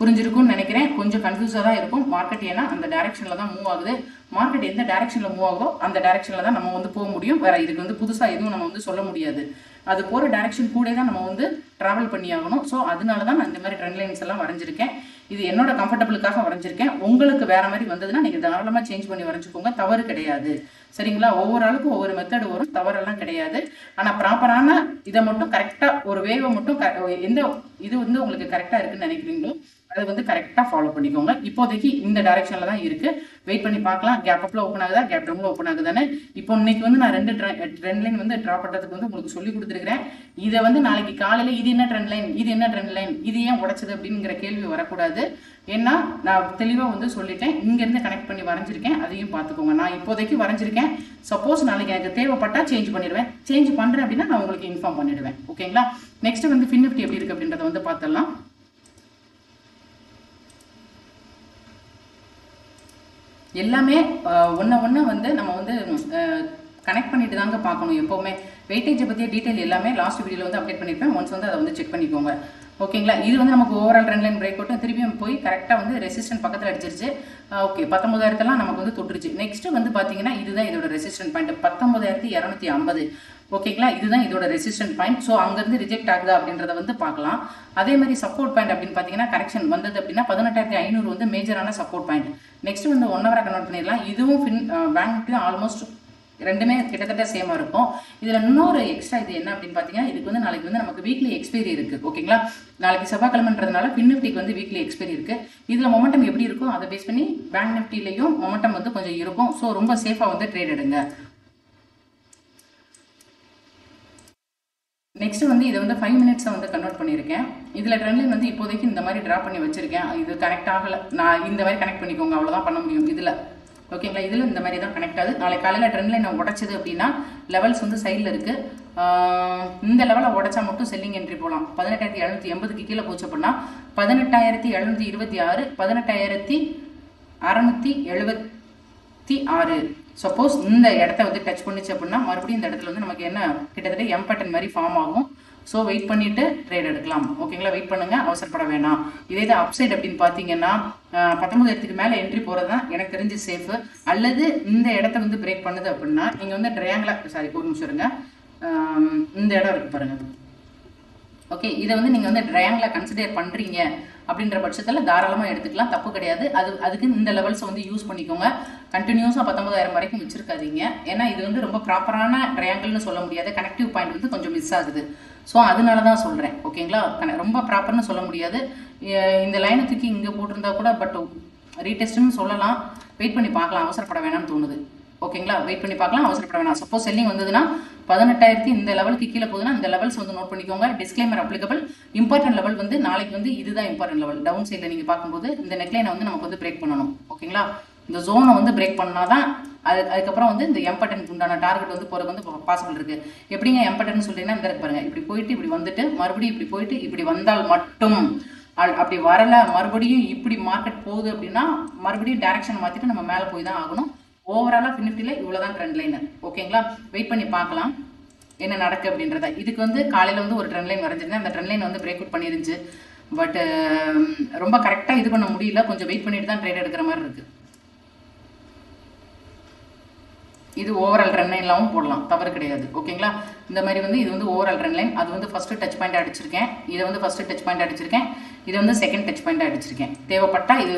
புரிஞ்சிருக்கும்னு நினைக்கிறேன். கொஞ்சம் கன்ஃபியூஸாக தான் இருக்கும். மார்க்கெட் ஏன்னா அந்த டேரக்ஷனில் தான் மூவ் ஆகுது. மார்க்கெட் எந்த டைரக்ஷனில் மூவ் ஆகுதோ அந்த டைரக்ஷனில் தான் நம்ம வந்து போக முடியும். வேறு இதுக்கு வந்து புதுசாக எதுவும் நம்ம வந்து சொல்ல முடியாது. அது போகிற டேரக்ஷன் கூட தான் நம்ம வந்து ட்ராவல் பண்ணி ஆகணும். ஸோ அதனால தான் நான் இந்த மாதிரி ட்ரெண்ட் லைன்ஸ் எல்லாம் வரைஞ்சிருக்கேன். இது என்னோட கம்ஃபர்டபுளுக்காக வரைஞ்சிருக்கேன். உங்களுக்கு வேறு மாதிரி வந்ததுன்னா நீங்கள் தாராளமாக சேஞ்ச் பண்ணி வரைஞ்சிக்கோங்க. தவறு கிடையாது. சரிங்களா? ஒவ்வொரு ஆளுக்கும் ஒவ்வொரு மெத்தடு வரும். தவறெல்லாம் கிடையாது. ஆனால் ப்ராப்பரான இதை மட்டும் கரெக்டாக ஒரு வேவை மட்டும் க- எந்த இது வந்து உங்களுக்கு கரெக்டாக இருக்குன்னு நினைக்கிறீங்களோ அது வந்து கரெக்டாக ஃபாலோ பண்ணிக்கோங்க. இப்போதைக்கு இந்த டைரக்ஷனில் தான் இருக்குது வெயிட் பண்ணி பார்க்கலாம். கேப் அப்பில் ஓப்பன் ஆகுதா? கேப் டவுனில் ஓப்பன் ஆகுதானே இப்போ இன்னைக்கு வந்து நான் ரெண்டு ட்ரெண்ட் லைன் eh, வந்து ட்ரா பண்ணுறதுக்கு வந்து உங்களுக்கு சொல்லி கொடுத்துருக்கிறேன். இதை வந்து நாளைக்கு காலையில் இது என்ன ட்ரெண்ட் லைன் இது என்ன ட்ரெண்ட் லைன் இது ஏன் உடைச்சது அப்படிங்கிற கேள்வி வரக்கூடாது. ஏன்னா நான் தெளிவாக வந்து சொல்லிட்டேன். இங்கேருந்து கனெக்ட் பண்ணி வரைஞ்சிருக்கேன். அதையும் பார்த்துக்கோங்க. நான் இப்போதைக்கு வரைஞ்சிருக்கேன். சப்போஸ் நாளைக்கு எனக்கு தேவைப்பட்டா சேஞ்ச் பண்ணிடுவேன். சேஞ்ச் பண்ணுறேன் அப்படின்னா நான் உங்களுக்கு இன்ஃபார்ம் பண்ணிடுவேன். ஓகேங்களா நெக்ஸ்ட் வந்து ஃபின் எப்படி இருக்கு அப்படின்றத வந்து பார்த்துடலாம். எல்லாமே ஒன்று ஒன்று வந்து நம்ம வந்து கனெக்ட் பண்ணிட்டு தாங்க பார்க்கணும் எப்போவுமே. வெயிட்டேஜை பற்றிய டீட்டெயில் எல்லாமே லாஸ்ட் வீடியோவில் வந்து அப்டேட் பண்ணியிருப்பேன் ஒன்ஸ் வந்து அதை வந்து செக் பண்ணிக்கோங்க. ஓகேங்களா இது வந்து நமக்கு ஓவரால் ட்ரெண்ட் லைன் பிரேக் அவுட்டும் திருப்பியும் போய் கரெக்டாக வந்து ரெசிஸ்டன்ட் பக்கத்தில் அடிச்சிருச்சு. ஓகே பத்தொம்பதாயிரத்தெல்லாம் நமக்கு வந்து தொட்டுருச்சு. நெக்ஸ்ட்டு வந்து பார்த்தீங்கன்னா இதுதான் இதோட ரெசிஸ்டன்ட் பாயிண்ட் பத்தொம்பதாயிரத்தி இரநூத்தி ஐம்பது. ஓகேங்களா? இதுதான் இதோட ரெசிஸ்டன்ட் பாயிண்ட் ஸோ அங்கேருந்து ரிஜெக்ட் ஆகுது அப்படின்றத வந்து பார்க்கலாம். அதே மாதிரி சப்போர்ட் பாயிண்ட் அப்படின்னு பார்த்தீங்கன்னா கரெக்ஷன் வந்தது அப்படின்னா பதினெட்டாயிரத்தி ஐநூறு வந்து மேஜரான சப்போர்ட் பாயிண்ட் நெக்ஸ்ட் வந்து ஒன் ஹவராக கன்வெர்ட் பண்ணிடலாம். இதுவும் ஃபின் பேங்க்லையும் ஆல்மோஸ்ட் ரெண்டுமே கிட்டத்தட்ட சேமாக இருக்கும். இதில் இன்னொரு எக்ஸ்ட்ரா இது என்ன அப்படின்னு பார்த்தீங்கன்னா இதுக்கு வந்து நாளைக்கு வந்து நமக்கு வீக்லி எக்ஸ்பைரி இருக்குது ஓகேங்களா? நாளைக்கு செவ்வாய்க்கிழமைன்றதுனால பின் நிஃப்டிக்கு வந்து வீக்லி எக்ஸ்பைரி இருக்குது இதில் மொமெண்டம் எப்படி இருக்கும் அதை பேஸ் பண்ணி பேங்க் நிஃப்டிலையும் மொமெண்டம் வந்து கொஞ்சம் இருக்கும். ஸோ ரொம்ப சேஃபாக வந்து ட்ரேட் எடுங்க. நெக்ஸ்ட்டு வந்து இதை வந்து ஃபைவ் மினிட்ஸை வந்து கன்வெர்ட் பண்ணியிருக்கேன். இதில் ட்ரெண்ட்லைன் வந்து இப்போதைக்கு இந்த மாதிரி ட்ரா பண்ணி வச்சிருக்கேன். இது கனெக்ட் ஆகலை. நான் இந்த மாதிரி கனெக்ட் பண்ணிக்கோங்க. அவ்வளோதான் பண்ண முடியும் இதில். ஓகேங்களா இதில் இந்த மாதிரி தான் கனெக்ட் ஆகுது. நாளை காலையில் ட்ரெண்ட்லைன் நான் உடச்சது அப்படின்னா லெவல்ஸ் வந்து சைடில் இருக்குது இந்த லெவலை உடச்சா மட்டும் செல்லிங் என்ட்ரி போகலாம் பதினெட்டாயிரத்தி எழுநூற்றி எண்பதுக்கு கீழே போச்சு அப்படின்னா பதினெட்டாயிரத்தி எழுநூற்றி இருபத்தி ஆறு பதினெட்டாயிரத்தி அறநூற்றி எழுபத்தி ஆறு. சப்போஸ் இந்த இடத்த வந்து டச் பண்ணிச்சு அப்படின்னா மறுபடியும் இந்த இடத்துல வந்து நமக்கு என்ன கிட்டத்தட்ட எம்பட்டன் மாதிரி ஃபார்ம் ஆகும். ஸோ வெயிட் பண்ணிட்டு ட்ரேட் எடுக்கலாம். ஓகேங்களா வெயிட் பண்ணுங்க. அவசரப்பட வேணாம். இதே இது அப்சைட் அப்படின்னு பார்த்தீங்கன்னா பத்தொன்பதாயிரத்துக்கு மேலே என்ட்ரி போகிறது தான் எனக்கு தெரிஞ்சு சேஃபு அல்லது இந்த இடத்த வந்து பிரேக் பண்ணுது அப்படின்னா நீங்கள் வந்து ட்ரையாங்கில் சாரி ஒரு நிமிஷம் இருங்க. இந்த இடம் இருக்கு பாருங்க. ஓகே இதை வந்து நீங்கள் வந்து ட்ரையாங்கில் கன்சிடர் பண்ணுறீங்க அப்படின்ற பட்சத்தில் தாராளமாக எடுத்துக்கலாம். தப்பு கிடையாது. அது அதுக்கு இந்த லெவல்ஸை வந்து யூஸ் பண்ணிக்கோங்க. கண்டினியூஸாக பத்தொம்பதாயிரம் வரைக்கும் வச்சுருக்காதீங்க. ஏன்னா இது வந்து ரொம்ப ப்ராப்பரான ட்ரையாங்கிள்னு சொல்ல முடியாது. கனெக்டிவ் பாயிண்ட் வந்து கொஞ்சம் மிஸ் ஆகுது. ஸோ அதனால தான் சொல்கிறேன் ஓகேங்களா கன- ரொம்ப ப்ராப்பர்னு சொல்ல முடியாது. இந்த லைனை தூக்கி இங்கே போட்டிருந்தா கூட பட் ரீடெஸ்ட்னு சொல்லலாம். வெயிட் பண்ணி பார்க்கலாம். அவசரப்பட வேணாம்னு தோணுது. ஓகேங்களா? வெயிட் பண்ணி பார்க்கலாம். அவசரப்பட வேணாம். சப்போஸ் செல்லிங் வந்ததுன்னா பதினெட்டாயிரத்தி இந்த லெவலுக்கு கீழே போகுதுன்னா இந்த லெவல்ஸ் வந்து நோட் பண்ணிக்கோங்க. டிஸ்க்ளைமர் அப்ளிகபிள் இம்பார்ட்டன்ட் லெவல் வந்து நாளைக்கு வந்து இதுதான் இம்பார்ட்டன்ட் லெவல் டவுன் சைடில் நீங்கள் பார்க்கும்போது இந்த நெக்லைனை வந்து நமக்கு வந்து பிரேக் பண்ணணும். ஓகேங்களா? இந்த ஜோனை வந்து பிரேக் பண்ணாதான் அது அதுக்கப்புறம் வந்து இந்த எம்பட்டனுக்கு உண்டான டார்கெட் வந்து போகிறது வந்து பாசிபிள் இருக்குது எப்படிங்க எம்பட்டன் சொல்றீங்கன்னா இந்த இருக்கு பாருங்க. இப்படி போயிட்டு இப்படி வந்துட்டு மறுபடியும் இப்படி போயிட்டு இப்படி வந்தால் மட்டும். அப்படி வரல மறுபடியும் இப்படி மார்க்கெட் போகுது அப்படின்னா மறுபடியும் டைரக்ஷன் மாற்றிட்டு நம்ம மேலே போய் தான் ஆகணும். ஓவராலாக ஃபினிஃப்டியில் இவ்வளோ தான் ட்ரெண்ட் லைன் ஓகேங்களா வெயிட் பண்ணி பார்க்கலாம். என்ன நடக்கு அப்படின்றத. இதுக்கு வந்து காலையில் வந்து ஒரு ட்ரெண்ட் லைன் வரைஞ்சிருந்தேன். அந்த ட்ரெண்ட் லைன் வந்து பிரேக் அவுட் பண்ணிருந்துச்சு. பட் um, ரொம்ப கரெக்டாக இது பண்ண முடியல. கொஞ்சம் வெயிட் பண்ணிட்டு தான் ட்ரேட் எடுக்கிற மாதிரி இருக்குது இது ஓவரால் ரன் லைன்லாவும் போடலாம். தவறு கிடையாது. ஓகேங்களா? இந்த மாதிரி வந்து இது வந்து ஓவரால் ரன் லைன் அது வந்து ஃபஸ்ட்டு டச் பாயிண்ட் அடிச்சிருக்கேன். இதை வந்து ஃபஸ்ட்டு டச் பாயிண்ட் அடிச்சிருக்கேன். இதை வந்து செகண்ட் டச் பாயிண்ட் அடிச்சிருக்கேன். தேவைப்பட்டால் இது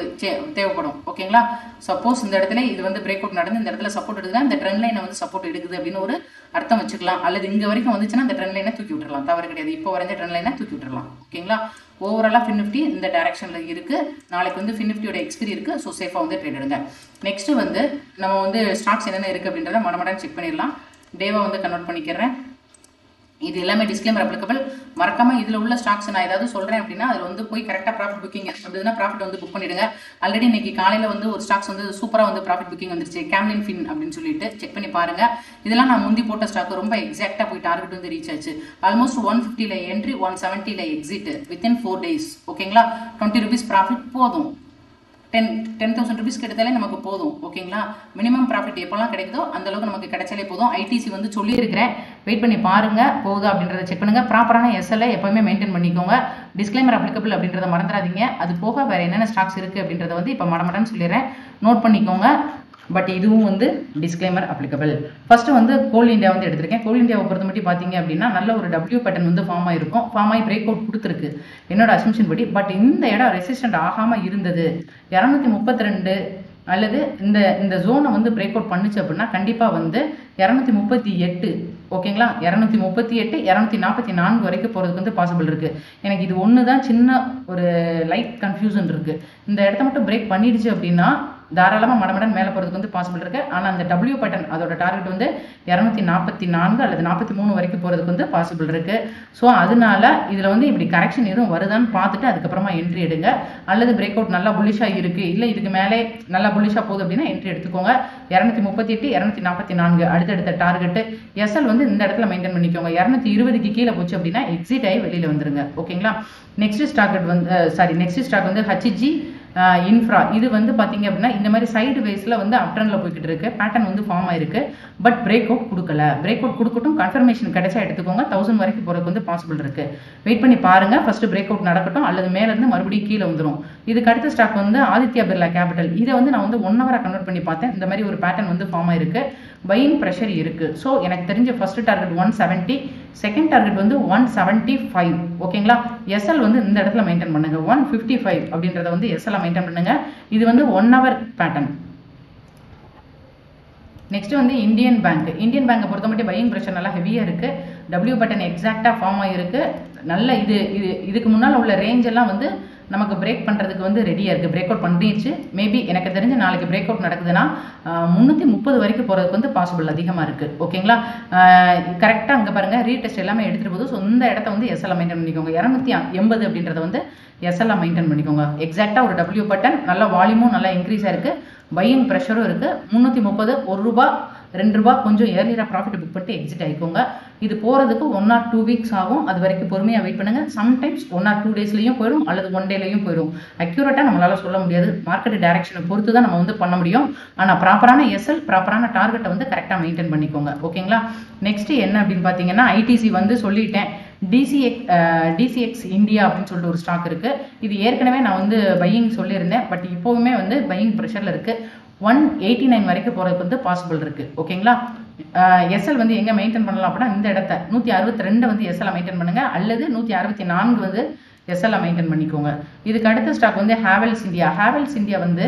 தேவைப்படும். ஓகேங்களா? சப்போஸ் இந்த இடத்துல இது வந்து பிரேக் அவுட் நடந்து இந்த இடத்துல சப்போர்ட் எடுக்குதுன்னா இந்த ட்ரெண்ட் லைனை வந்து சப்போர்ட் எடுக்குது அப்படின்னு ஒரு அர்த்தம் வச்சுக்கலாம். அல்லது இங்கே வரைக்கும் வந்துச்சுன்னா அந்த ட்ரெண்ட் லைனை தூக்கி விட்டுறலாம். தவறு கிடையாது. இப்போ வரைஞ்ச ட்ரெண்ட் லைனை தூக்கி விட்டுறலாம். ஓகேங்களா? ஓவராலாக ஃபின்னிஃப்டி இந்த டைரக்ஷனில் இருக்குது நாளைக்கு வந்து ஃபின்னிஃப்டியோட எக்ஸ்பிரி இருக்குது ஸோ சேஃபாக வந்து ட்ரேட் எடுங்க. நெக்ஸ்ட்டு வந்து நம்ம வந்து ஸ்டாக்ஸ் என்னென்ன இருக்குது அப்படின்றத மடமடன் செக் பண்ணிடலாம். டேவாக வந்து கன்வெர்ட் பண்ணிக்கிறேன். இது எல்லாமே டிஸ்க்ளைமர் அப்ளிகபிள் மறக்காம இதில் உள்ள ஸ்டாக்ஸ் நான் ஏதாவது சொல்கிறேன் அப்படின்னா அதில் வந்து போய் கரெக்டாக ப்ராஃபிட் புக்கிங் அப்படின்னா ப்ராஃபிட் வந்து புக் பண்ணிடுங்க. ஆல்ரெடி இன்னைக்கு காலையில் வந்து ஒரு ஸ்டாக்ஸ் வந்து சூப்பராக வந்து ப்ராஃபிட் புக்கிங் வந்துருச்சு. கேம்லின் ஃபின் அப்படின்னு சொல்லிட்டு செக் பண்ணி பாருங்க. இதெல்லாம் நான் முந்தி போட்ட ஸ்டாக் ரொம்ப எக்ஸாக்டாக போய் டார்கெட் வந்து ரீச் ஆச்சு. ஆல்மோஸ்ட் ஒன் ஃபிஃப்டியில் என்ட்ரி ஒன் செவன்ட்டியில் எக்ஸிட் வித்தின் ஃபோர் டேஸ் ஓகேங்களா டுவெண்ட்டி ருபீஸ் ப்ராஃபிட் போதும். டென் டென் தௌசண்ட் ருபீஸ் கிடைத்தாலே நமக்கு போதும் ஓகேங்களா? மினிமம் ப்ராஃபிட் எப்போல்லாம் கிடைக்குதோ அந்த அளவுக்கு நமக்கு கிடைச்சாலே போதும். ஐடிசி வந்து சொல்லியிருக்கிறேன். வெயிட் பண்ணி பாருங்கள் போகுதா அப்படின்றத செக் பண்ணுங்கள் ப்ராப்பரான எஸ்எல்ஐ எப்போவுமே மெயின்டைன் பண்ணிக்கோங்க. டிஸ்க்ளைமர் அப்ளிகபிள் அப்படின்றத மறந்துடாதீங்க. அது போக வேறு என்னென்ன ஸ்டாக்ஸ் இருக்குது அப்படின்றத வந்து இப்போ மடமடன்னு சொல்லிடுறேன். நோட் பண்ணிக்கோங்க. பட் இதுவும் வந்து டிஸ்க்ளைமர் அப்ளிகபிள் ஃபர்ஸ்ட் வந்து கோல் இந்தியா வந்து எடுத்திருக்கேன். கோல் இந்தியாவை பொறுத்த மட்டும் பார்த்தீங்க அப்படின்னா நல்ல ஒரு டபிள்யூ பேட்டர்ன் வந்து ஃபார்ம் ஆயிருக்கும். ஃபார்ம் ஆகி பிரேக் அவுட் கொடுத்துருக்கு. என்னோட அசம்ஷன் படி. பட் இந்த இடம் ரெசிஸ்டன்ட் ஆகாமல் இருந்தது. இரநூத்தி முப்பத்தி ரெண்டு அல்லது இந்த இந்த ஜோனை வந்து பிரேக் அவுட் பண்ணுச்சு அப்படின்னா கண்டிப்பாக வந்து இரநூத்தி முப்பத்தி எட்டு ஓகேங்களா இரநூத்தி முப்பத்தி எட்டு இரநூத்தி நாற்பத்தி நான்கு வரைக்கும் போகிறதுக்கு வந்து பாசிபிள் இருக்குது எனக்கு இது ஒன்று தான் சின்ன ஒரு லைட் கன்ஃபியூஷன் இருக்குது இந்த இடத்த மட்டும் பிரேக் பண்ணிடுச்சு அப்படின்னா தாராளமாக மடமடன் மேலே போகிறதுக்கு வந்து பாசிபிள் இருக்குது ஆனால் அந்த டபிள்யூ பட்டன் அதோட டார்கெட் வந்து இரநூத்தி நாற்பத்தி நான்கு அல்லது நாற்பத்தி மூணு வரைக்கும் போகிறதுக்கு வந்து பாசிபிள் இருக்குது ஸோ அதனால இதில் வந்து இப்படி கரெக்ஷன் எதுவும் வருதான்னு பார்த்துட்டு அதுக்கப்புறமா என்ட்ரி எடுங்க. அல்லது பிரேக் அவுட் நல்லா புல்லிஷாக இருக்குது இல்லை இதுக்கு மேலே நல்லா புல்லிஷாக போகுது அப்படின்னா என்ட்ரி எடுத்துக்கோங்க. இரநூத்தி முப்பத்தி எட்டு இரநூத்தி நாற்பத்தி நான்கு அடுத்தடுத்த டார்கெட்டு எஸ்எல் வந்து இந்த இடத்துல மெயின்டைன் பண்ணிக்கோங்க. இரநூத்தி இருபதுக்கு கீழே போச்சு அப்படின்னா எக்ஸிட் ஆகி வெளியில் வந்துருங்க. ஓகேங்களா நெக்ஸ்ட் ஸ்டாக் வந்து சாரி நெக்ஸ்ட் ஸ்டாக் வந்து ஹச்ஜி இன்ஃப்ரா இது வந்து பார்த்தீங்க அப்படின்னா இந்த மாதிரி சைடு வேஸில் வந்து அப்ட்ரனில் போய்கிட்டு இருக்கு. பேட்டர்ன் வந்து ஃபார்ம் ஆயிருக்கு. பட் பிரேக் அவுட் கொடுக்கல. பிரேக் அவுட் கொடுக்கட்டும் கன்ஃபர்மேஷன் கிடைச்சா எடுத்துக்கோங்க. தௌசண்ட் வரைக்கும் போகிறதுக்கு வந்து பாசிபிள் இருக்கு. வெயிட் பண்ணி பாருங்க. ஃபர்ஸ்ட் பிரேக் அவுட் நடக்கட்டும். அல்லது மேலேருந்து மறுபடியும் கீழே வந்துடும் இதுக்கு அடுத்த ஸ்டாக் வந்து ஆதித்யா பிர்லா கேபிட்டல் இதை வந்து நான் வந்து ஒன் ஹவராக கன்வெர்ட் பண்ணி பார்த்தேன். இந்த மாதிரி ஒரு பேட்டர்ன் வந்து ஃபார்ம் ஆயிருக்கு. பையிங் ப்ரெஷர் இருக்கு. ஸோ எனக்கு தெரிஞ்ச first target one seventy second target வந்து ஒன் செவன்ட்டி ஃபைவ் ஓகேங்களா எஸ்எல் வந்து இந்த இடத்துல மெயின்டைன் பண்ணுங்க. ஒன் ஃபிஃப்டி ஃபைவ் அப்படின்றத வந்து எஸ்எல் மெயின்டைன் பண்ணுங்கள் இது வந்து ஒன் ஹவர் பேட்டர்ன் நெக்ஸ்ட் வந்து இந்தியன் பேங்க் இந்தியன் பேங்கை பொறுத்த மட்டும் பையிங் ப்ரெஷர் நல்லா ஹெவியாக இருக்குது டபிள்யூ பட்டன் எக்ஸாக்டாக ஃபார்ம் ஆகிருக்கு நல்ல இது இது இதுக்கு முன்னால் உள்ள ரேஞ்ச் எல்லாம் வந்து நமக்கு பிரேக் பண்ணுறதுக்கு வந்து ரெடியாக இருக்குது பிரேக் அவுட் பண்ணிடுச்சு. மேபி எனக்கு தெரிஞ்சு நாளைக்கு பிரேக் அவுட் நடக்குதுன்னா முந்நூற்றி முப்பது வரைக்கும் போகிறதுக்கு வந்து பாசிபிள் அதிகமாக இருக்குது ஓகேங்களா கரெக்டாக அங்கே பாருங்கள் ரீடெஸ்ட் எல்லாமே எடுத்துகிட்டு போதும் ஸோ இந்த இடத்த வந்து எஸ்எல்ஆ மெயின்டைன் பண்ணிக்கோங்க. இரநூத்தி எண்பது அப்படின்றத வந்து எஸ்எல்ஆ மெயின்டைன் பண்ணிக்கோங்க. எக்ஸாக்டாக ஒரு டபிள்யூ பட்டன் நல்ல வால்யூமும் நல்லா இன்க்ரீஸாக இருக்குது பையிங் ப்ரெஷரும் இருக்குது முந்நூற்றி முப்பது ஒரு ரூபா ரெண்டு ரூபா கொஞ்சம் ஏர்லியராக ப்ராஃபிட் புக் பண்ணிட்டு எக்ஸிட் ஆகிக்கோங்க இது போகிறதுக்கு ஒன் ஆர் டூ வீக்ஸ் ஆகும். அது வரைக்கும் பொறுமையாக வெயிட் பண்ணுங்கள் சம்டைம்ஸ் ஒன் ஆர் டூ டேஸ்லையும் போயிடும் அல்லது ஒன் டேலையும் போயிடும். அக்யூரேட்டாக நம்மளால் சொல்ல முடியாது. மார்க்கெட் டைரக்ஷனை பொறுத்து தான் நம்ம வந்து பண்ண முடியும். ஆனால் ப்ராப்பரான எஸ்எல் ப்ராப்பரான டார்கெட்டை வந்து கரெக்டாக மெயின்டைன் பண்ணிக்கோங்க. ஓகேங்களா நெக்ஸ்ட் என்ன அப்படின்னு பார்த்தீங்கன்னா ஐடிசி வந்து சொல்லிட்டேன். டிசிஎக் டிசிஎக்ஸ் இந்தியா அப்படின்னு சொல்லிட்டு ஒரு ஸ்டாக் இருக்குது இது ஏற்கனவே நான் வந்து பையிங் சொல்லியிருந்தேன். பட் இப்போவுமே வந்து பையிங் ப்ரெஷரில் இருக்குது ஒன் எயிட்டி நைன் வரைக்கும் போகிறதுக்கு வந்து பாசிபிள் இருக்குது ஓகேங்களா? எஸ்எல் வந்து எங்கே மெயின்டைன் பண்ணலாம் அப்படின்னா இந்த இடத்த. நூற்றி அறுபத்தி ரெண்டு வந்து எஸ்எல்ல மெயின்டைன் பண்ணுங்கள் அல்லது நூற்றி அறுபத்தி நான்கு வந்து எஸ்எல்ல மெயின்டைன் பண்ணிக்கோங்க. இதுக்கு அடுத்த ஸ்டாக் வந்து ஹேவல்ஸ் இந்தியா ஹேவல்ஸ் இந்தியா வந்து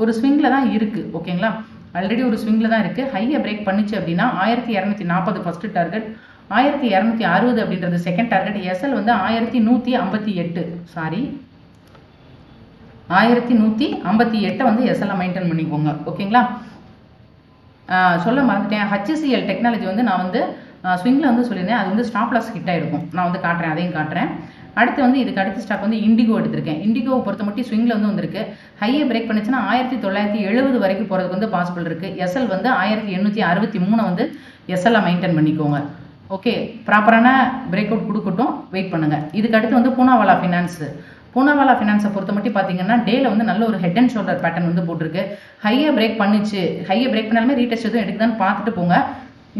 ஒரு ஸ்விங்கில் தான் இருக்குது ஓகேங்களா? ஆல்ரெடி ஒரு ஸ்விங்கில் தான் இருக்குது ஹையை பிரேக் பண்ணிச்சு அப்படின்னா ஆயிரத்தி இரநூத்தி நாற்பது ஃபஸ்ட்டு டார்கெட் ஆயிரத்தி இரநூத்தி அறுபது அப்படின்றது செகண்ட் டார்கெட் எஸ்எல் வந்து ஆயிரத்தி நூற்றி ஐம்பத்தி எட்டு. சாரி ஆயிரத்தி நூற்றி ஐம்பத்தி எட்டை வந்து எஸ்எல்ஆ மெயின்டைன் பண்ணிக்கோங்க. ஓகேங்களா? சொல்ல மறந்துட்டேன். ஹச்சிசிஎல் டெக்னாலஜி வந்து நான் வந்து ஸ்விங்கில் வந்து சொல்லியிருந்தேன். அது வந்து ஸ்டாப் லாஸ் ஹிட் ஆகிருக்கும் நான் வந்து காட்டுறேன் அதையும் காட்டுறேன். அடுத்து வந்து இதுக்கு அடுத்த ஸ்டாக் வந்து இண்டிகோ எடுத்திருக்கேன். இண்டிகோவை பொறுத்த மட்டும் ஸ்விங்கில் வந்து வந்திருக்கு. ஹையை பிரேக் பண்ணிச்சுன்னா ஆயிரத்தி தொள்ளாயிரத்தி எழுபது வரைக்கும் போகிறதுக்கு வந்து பாசிபிள் இருக்குது எஸ்எல் வந்து ஆயிரத்தி எண்ணூற்றி அறுபத்தி மூணை வந்து எஸ்எல்ல மெயின்டைன் பண்ணிக்கோங்க. ஓகே ப்ராப்பரான பிரேக் அவுட் கொடுக்கட்டும். வெயிட் பண்ணுங்கள் இதுக்கு அடுத்து வந்து பூனாவாலா ஃபினான்ஸு பூனாவாலா ஃபினான்ஸை பொறுத்த மட்டும் பார்த்தீங்கன்னா டேல வந்து நல்ல ஒரு ஹெட் அண்ட் ஷோல்டர் பேட்டர்ன் வந்து போட்டிருக்கு. ஹையை பிரேக் பண்ணிச்சு. ஹையை பிரேக் பண்ணாலுமே ரீடெஸ்ட் எதுவும் எடுக்குதான்னு பார்த்துட்டு போங்க.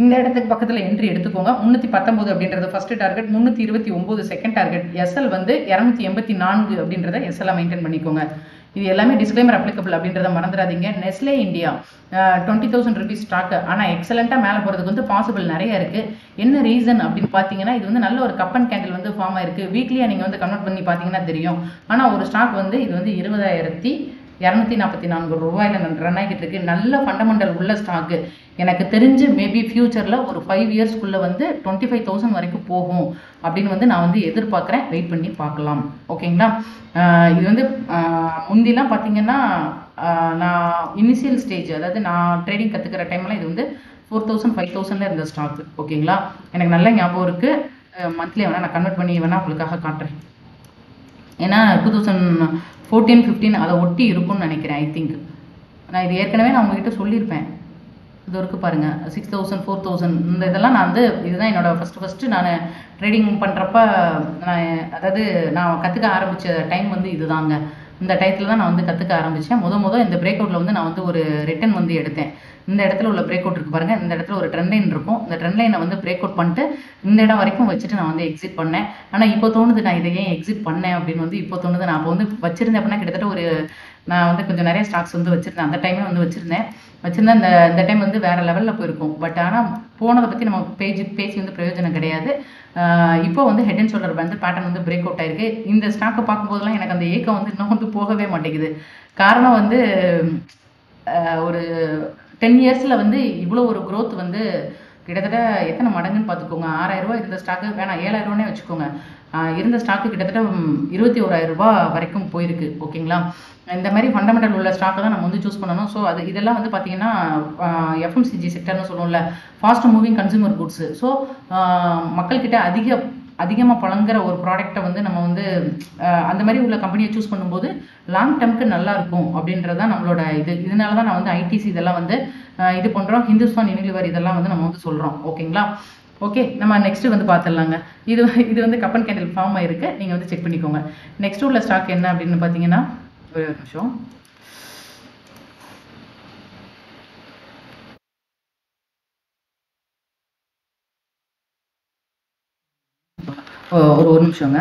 இந்த இடத்துக்கு பக்கத்தில் என்ட்ரி எடுத்துக்கோங்க. முந்நூற்றி பத்தொம்போது அப்படின்றது ஃபஸ்ட்டு டார்கெட் முந்நூற்றி இருபத்தி ஒம்பது செகண்ட் டார்கெட் எஸ்எல் வந்து இரநூத்தி எண்பத்தி நான்கு அப்படின்றத எஸ்எல்லாம் மெயின்டைன் பண்ணிக்கோங்க. இது எல்லாமே டிஸ்க்ளைமர் அப்ளிகபிள் அப்படின்றத மறந்துடாதீங்க. Nestle India twenty thousand rupees stock ஆனால் எக்ஸலண்ட்டாக மேலே போகிறதுக்கு வந்து பாசிபிள் நிறைய இருக்குது என்ன ரீசன் அப்படின்னு பார்த்தீங்கன்னா இது வந்து நல்ல ஒரு கப் அண்ட் கேண்டில் வந்து ஃபார்ம் ஆயிருக்கு. வீக்லியாக நீங்கள் வந்து கன்வெர்ட் பண்ணி பார்த்தீங்கன்னா தெரியும். ஆனால் ஒரு ஸ்டாக் வந்து இது வந்து இருபதாயிரத்தி இரநூத்தி நாற்பத்தி நான்கு ரூபாயில் ரன் ஆகிட்டு இருக்கு. நல்ல ஃபண்டமெண்டல் உள்ள ஸ்டாக்கு எனக்கு தெரிஞ்சு மேபி ஃபியூச்சரில் ஒரு ஃபைவ் இயர்ஸ்க்குள்ளே வந்து டுவெண்ட்டி ஃபைவ் தௌசண்ட் வரைக்கும் போகும் அப்படின்னு வந்து நான் வந்து எதிர்பார்க்குறேன். வெயிட் பண்ணி பார்க்கலாம். ஓகேங்களா இது வந்து முந்திலாம் பார்த்தீங்கன்னா நான் இனிஷியல் ஸ்டேஜ் அதாவது நான் ட்ரேடிங் கற்றுக்கிற டைம்லாம் இது வந்து ஃபோர் தௌசண்ட் ஃபைவ் தௌசண்டில் இருந்த ஸ்டாக் ஓகேங்களா எனக்கு நல்ல ஞாபகம் இருக்குது மந்த்லி வேணால் நான் கன்வெர்ட் பண்ணி வேணால் உங்களுக்காக காட்டுறேன். ஏன்னா டூ தௌசண்ட் ஃபோர்டீன் ஃபிஃப்டீன் அதை ஒட்டி இருக்கும்னு நினைக்கிறேன் ஐ திங்க் நான் இது ஏற்கனவே நான் உங்ககிட்ட சொல்லியிருப்பேன். இது வரைக்கும் பாருங்க சிக்ஸ் தௌசண்ட் ஃபோர் தௌசண்ட் இந்த இதெல்லாம் நான் வந்து இதுதான் என்னோடய ஃபஸ்ட்டு ஃபஸ்ட்டு நான் ட்ரேடிங் பண்ணுறப்ப நான் அதாவது நான் கற்றுக்க ஆரம்பித்த டைம் வந்து இதுதாங்க. இந்த டயத்தில் தான் நான் வந்து கற்றுக்க ஆரம்பித்தேன் முத முத இந்த பிரேக் அவுட்டில் வந்து நான் வந்து ஒரு ரிட்டன் வந்து எடுத்தேன். இந்த இடத்துல உள்ள பிரேக் அவுட் இருக்கு பாருங்க. இந்த இடத்துல ஒரு ட்ரெண்ட் லைன் இருக்கும். இந்த ட்ரெண்ட் லைனை வந்து பிரேக் அவுட் பண்ணிட்டு இந்த இடம் வரைக்கும் வச்சுட்டு நான் வந்து எக்ஸிட் பண்ணேன். ஆனால் இப்போ தோணுது நான் இதை ஏன் எக்ஸிட் பண்ணேன் அப்படின்னு வந்து இப்போ தோணுது. நான் அப்போ வந்து வச்சிருந்தேன் அப்படின்னா கிட்டத்தட்ட ஒரு நான் வந்து கொஞ்சம் நிறைய ஸ்டாக்ஸ் வந்து வச்சுருந்தேன். அந்த டைமே வந்து வச்சுருந்தேன். வச்சுருந்தேன் இந்த இந்த டைம் வந்து வேறு லெவலில் போயிருக்கும். பட் ஆனால் போனதை பற்றி நம்ம பேஜ் பேசி வந்து பிரயோஜனம் கிடையாது. இப்போ வந்து ஹெட் அண்ட் ஷோல்டர் வந்து பேட்டர்ன் வந்து பிரேக் அவுட் ஆயிருக்கு. இந்த ஸ்டாக்கை பார்க்கும்போதெல்லாம் எனக்கு அந்த ஏக்கம் வந்து இன்னும் வந்து போகவே மாட்டேங்குது. காரணம் வந்து ஒரு டென் இயர்ஸில் வந்து இவ்வளோ ஒரு க்ரோத் வந்து கிட்டத்தட்ட எத்தனை மடங்குன்னு பார்த்துக்கோங்க. ஆறாயிரம் ரூபாய் இருந்த ஸ்டாக்கு வேணாம் ஏழாயிரம் ரூபானே வச்சுக்கோங்க. இருந்த ஸ்டாக்கு கிட்டத்தட்ட இருபத்தி ஓராயிரம் ரூபா வரைக்கும் போயிருக்கு ஓகேங்களா? இந்த மாதிரி ஃபண்டமெண்டல் உள்ள ஸ்டாக்கை தான் நம்ம வந்து சூஸ் பண்ணணும். ஸோ அது இதெல்லாம் வந்து பார்த்தீங்கன்னா எஃப்எம்சிஜி செக்டர்னு சொல்லுவோம்ல fast moving consumer goods so மக்கள்கிட்ட அதிக அதிகமாக பழங்குற ஒரு ப்ராடக்ட்டை வந்து நம்ம வந்து அந்த மாதிரி உள்ள கம்பெனியை சூஸ் பண்ணும்போது லாங் டேர்ம்க்கு நல்லா இருக்கும் அப்படின்றது தான் நம்மளோட இது. இதனால தான் நான் வந்து ஐடிசி இதெல்லாம் வந்து இது பண்ணுறோம் ஹிந்துஸ்தான் யூனிலிவர் இதெல்லாம் வந்து நம்ம வந்து சொல்கிறோம் ஓகேங்களா? ஓகே நம்ம நெக்ஸ்ட் வந்து பார்த்துடலாங்க இது இது வந்து கப்பன் கேண்டில் ஃபார்ம் ஆயிருக்கு நீங்கள் வந்து செக் பண்ணிக்கோங்க. நெக்ஸ்ட் உள்ள ஸ்டாக் என்ன அப்படின்னு பார்த்தீங்கன்னா ஒரு நிமிஷம். ஒரு ஒரு நிமிஷங்க.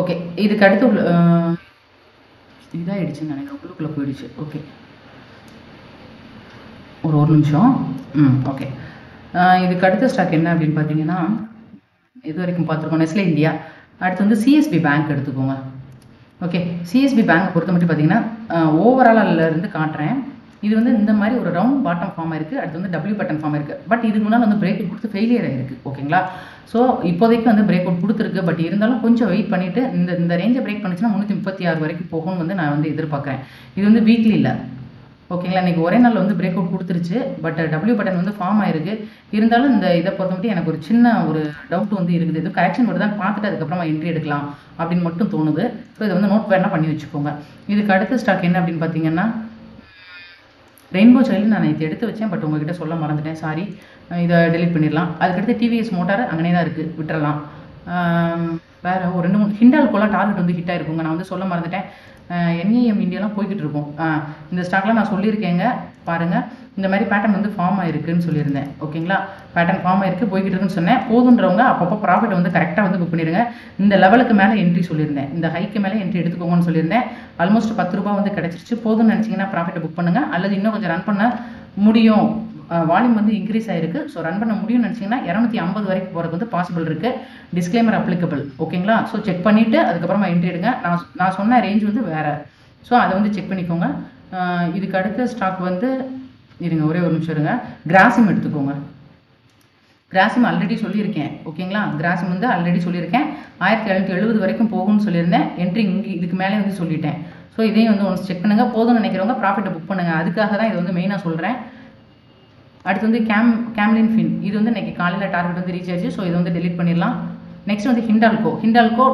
ஓகே இதுக்கு அடுத்து உள்ள இதாயிடுச்சுன்னு நினைக்கிறேன். உள்ளுக்குள்ளே போயிடுச்சு. ஓகே ஒரு ஒரு நிமிஷம். ம் ஓகே இதுக்கு அடுத்த ஸ்டாக் என்ன அப்படின்னு பார்த்தீங்கன்னா இது வரைக்கும் பார்த்துருக்கோம். நெஸ்லே இந்தியா அடுத்து வந்து சிஎஸ்பி பேங்க் எடுத்துக்கோங்க. ஓகே சிஎஸ்பி பேங்க் பொறுத்த மட்டும் பார்த்தீங்கன்னா ஓவராலில் இருந்து காட்டுறேன். இது வந்து இந்த மாதிரி ஒரு ரவுண்ட் பாட்டம் ஃபார்ம் இருக்குது அடுத்து வந்து டபிள்யூ பட்டன் ஃபார்ம் இருக்குது பட் இதுக்கு முன்னால் வந்து பிரேக் அவுட் கொடுத்து ஃபெயிலியர் ஆயிருக்கு. ஓகேங்களா ஸோ இப்போதைக்கு வந்து பிரேக் அவுட் கொடுத்துருக்கு. பட் இருந்தாலும் கொஞ்சம் வெயிட் பண்ணிவிட்டு இந்த இந்த ரேஞ்சை பிரேக் பண்ணுச்சுன்னா முந்நூற்றி முப்பத்தி ஆறு வரைக்கும் போகும்னு வந்து நான் வந்து எதிர்பார்க்குறேன். இது வந்து வீக்லி இல்லை. ஓகேங்களா இன்னைக்கு ஒரே நாள் வந்து பிரேக் அவுட் கொடுத்துருச்சு. பட் டபிள்யூ பட்டன் வந்து ஃபார்ம் ஆயிருக்கு. இருந்தாலும் இந்த இதை பொறுத்த மட்டும் எனக்கு ஒரு சின்ன ஒரு டவுட் வந்து இருக்குது. இது கரெக்ஷன் தான் பார்த்துட்டு அதுக்கப்புறமா என்ட்ரி எடுக்கலாம் அப்படின்னு மட்டும் தோணுது. ஸோ இதை வந்து நோட் வேணால் பண்ணி வச்சுக்கோங்க. இதுக்கு அடுத்த ஸ்டாக் என்ன அப்படின்னு பார்த்தீங்கன்னா ரெயின்போ சைல்டு நான் இது எடுத்து வச்சேன் பட் உங்ககிட்ட சொல்ல மறந்துட்டேன். சாரி இதை டெலிட் பண்ணிடலாம். அதுக்கடுத்து டிவிஎஸ் மோட்டார் அங்கனே தான் இருக்குது விட்டுறலாம். வேற ஒரு ரெண்டு மூணு ஹிண்டால்கோலாம் டார்கெட் வந்து ஹிட் ஆகிருக்குங்க நான் வந்து சொல்ல மறந்துட்டேன். என்ஏஎம் இந்தியாலாம் போய்கிட்டு இருக்கோம். இந்த ஸ்டாக்லாம் நான் சொல்லியிருக்கேங்க. பாருங்கள் இந்த மாதிரி பேட்டர்ன் வந்து ஃபார்ம் ஆயிருக்குன்னு சொல்லியிருந்தேன். ஓகேங்களா? பேட்டர்ன் ஃபார்ம் ஆயிருக்கு போய்கிட்டு இருக்குன்னு சொன்னேன். போதுன்றவங்க அப்பப்போ ப்ராஃபிட் வந்து கரெக்டாக வந்து புக் பண்ணிடுங்க இந்த லெவலுக்கு மேலே என்ட்ரி சொல்லியிருந்தேன். இந்த ஹைக்கு மேலே என்ட்ரி எடுத்துக்கோங்கன்னு சொல்லியிருந்தேன். ஆல்மோஸ்ட் பத்து ரூபா வந்து கிடச்சிருச்சு. போதும்னு நினச்சிங்கன்னா ப்ராஃபிட்டை புக் பண்ணுங்க. அல்லது இன்னும் கொஞ்சம் ரன் பண்ண முடியும். வால்யூம் வந்து இன்க்ரீஸ் ஆயிருக்கு. ஸோ ரன் பண்ண முடியும்னு நினச்சிங்கன்னா இரநூத்தி ஐம்பது வரைக்கும் போகிறதுக்கு வந்து பாசிபிள் இருக்குது டிஸ்க்ளைமர் அப்ளிகபிள் ஓகேங்களா? ஸோ செக் பண்ணிவிட்டு அதுக்கப்புறமா என்ட்ரி எடுங்க. நான் நான் சொன்ன ரேஞ்ச் வந்து வேறு. ஸோ அதை வந்து செக் பண்ணிக்கோங்க. இதுக்கு அடுத்த ஸ்டாக் வந்து இருங்க ஒரே ஒரு நிமிஷம் இருங்க. கிராசிம் எடுத்துக்கோங்க. கிராசிம் ஆல்ரெடி சொல்லியிருக்கேன் ஓகேங்களா? கிராசிம் வந்து ஆல்ரெடி சொல்லியிருக்கேன். ஆயிரத்தி எழுநூத்தி எழுபது வரைக்கும் போகும்னு சொல்லியிருந்தேன். என்ட்ரி இங்கே இதுக்கு மேலே வந்து சொல்லிட்டேன். ஸோ இதையும் வந்து ஒன்று செக் பண்ணுங்க. போதும்னு நினைக்கிறவங்க ப்ராஃபிட்டை புக் பண்ணுங்க. அதுக்காக தான் இது வந்து மெயினாக சொல்கிறேன் அடுத்து வந்து கேம் கேம்லின் ஃபின் இது வந்து இன்றைக்கி காலையில் டார்கெட் வந்து ரீச் ஆச்சு. ஸோ இதை வந்து டெலிட் பண்ணிடலாம். நெக்ஸ்ட் வந்து ஹிண்டால்கோ ஹிண்டால்கோ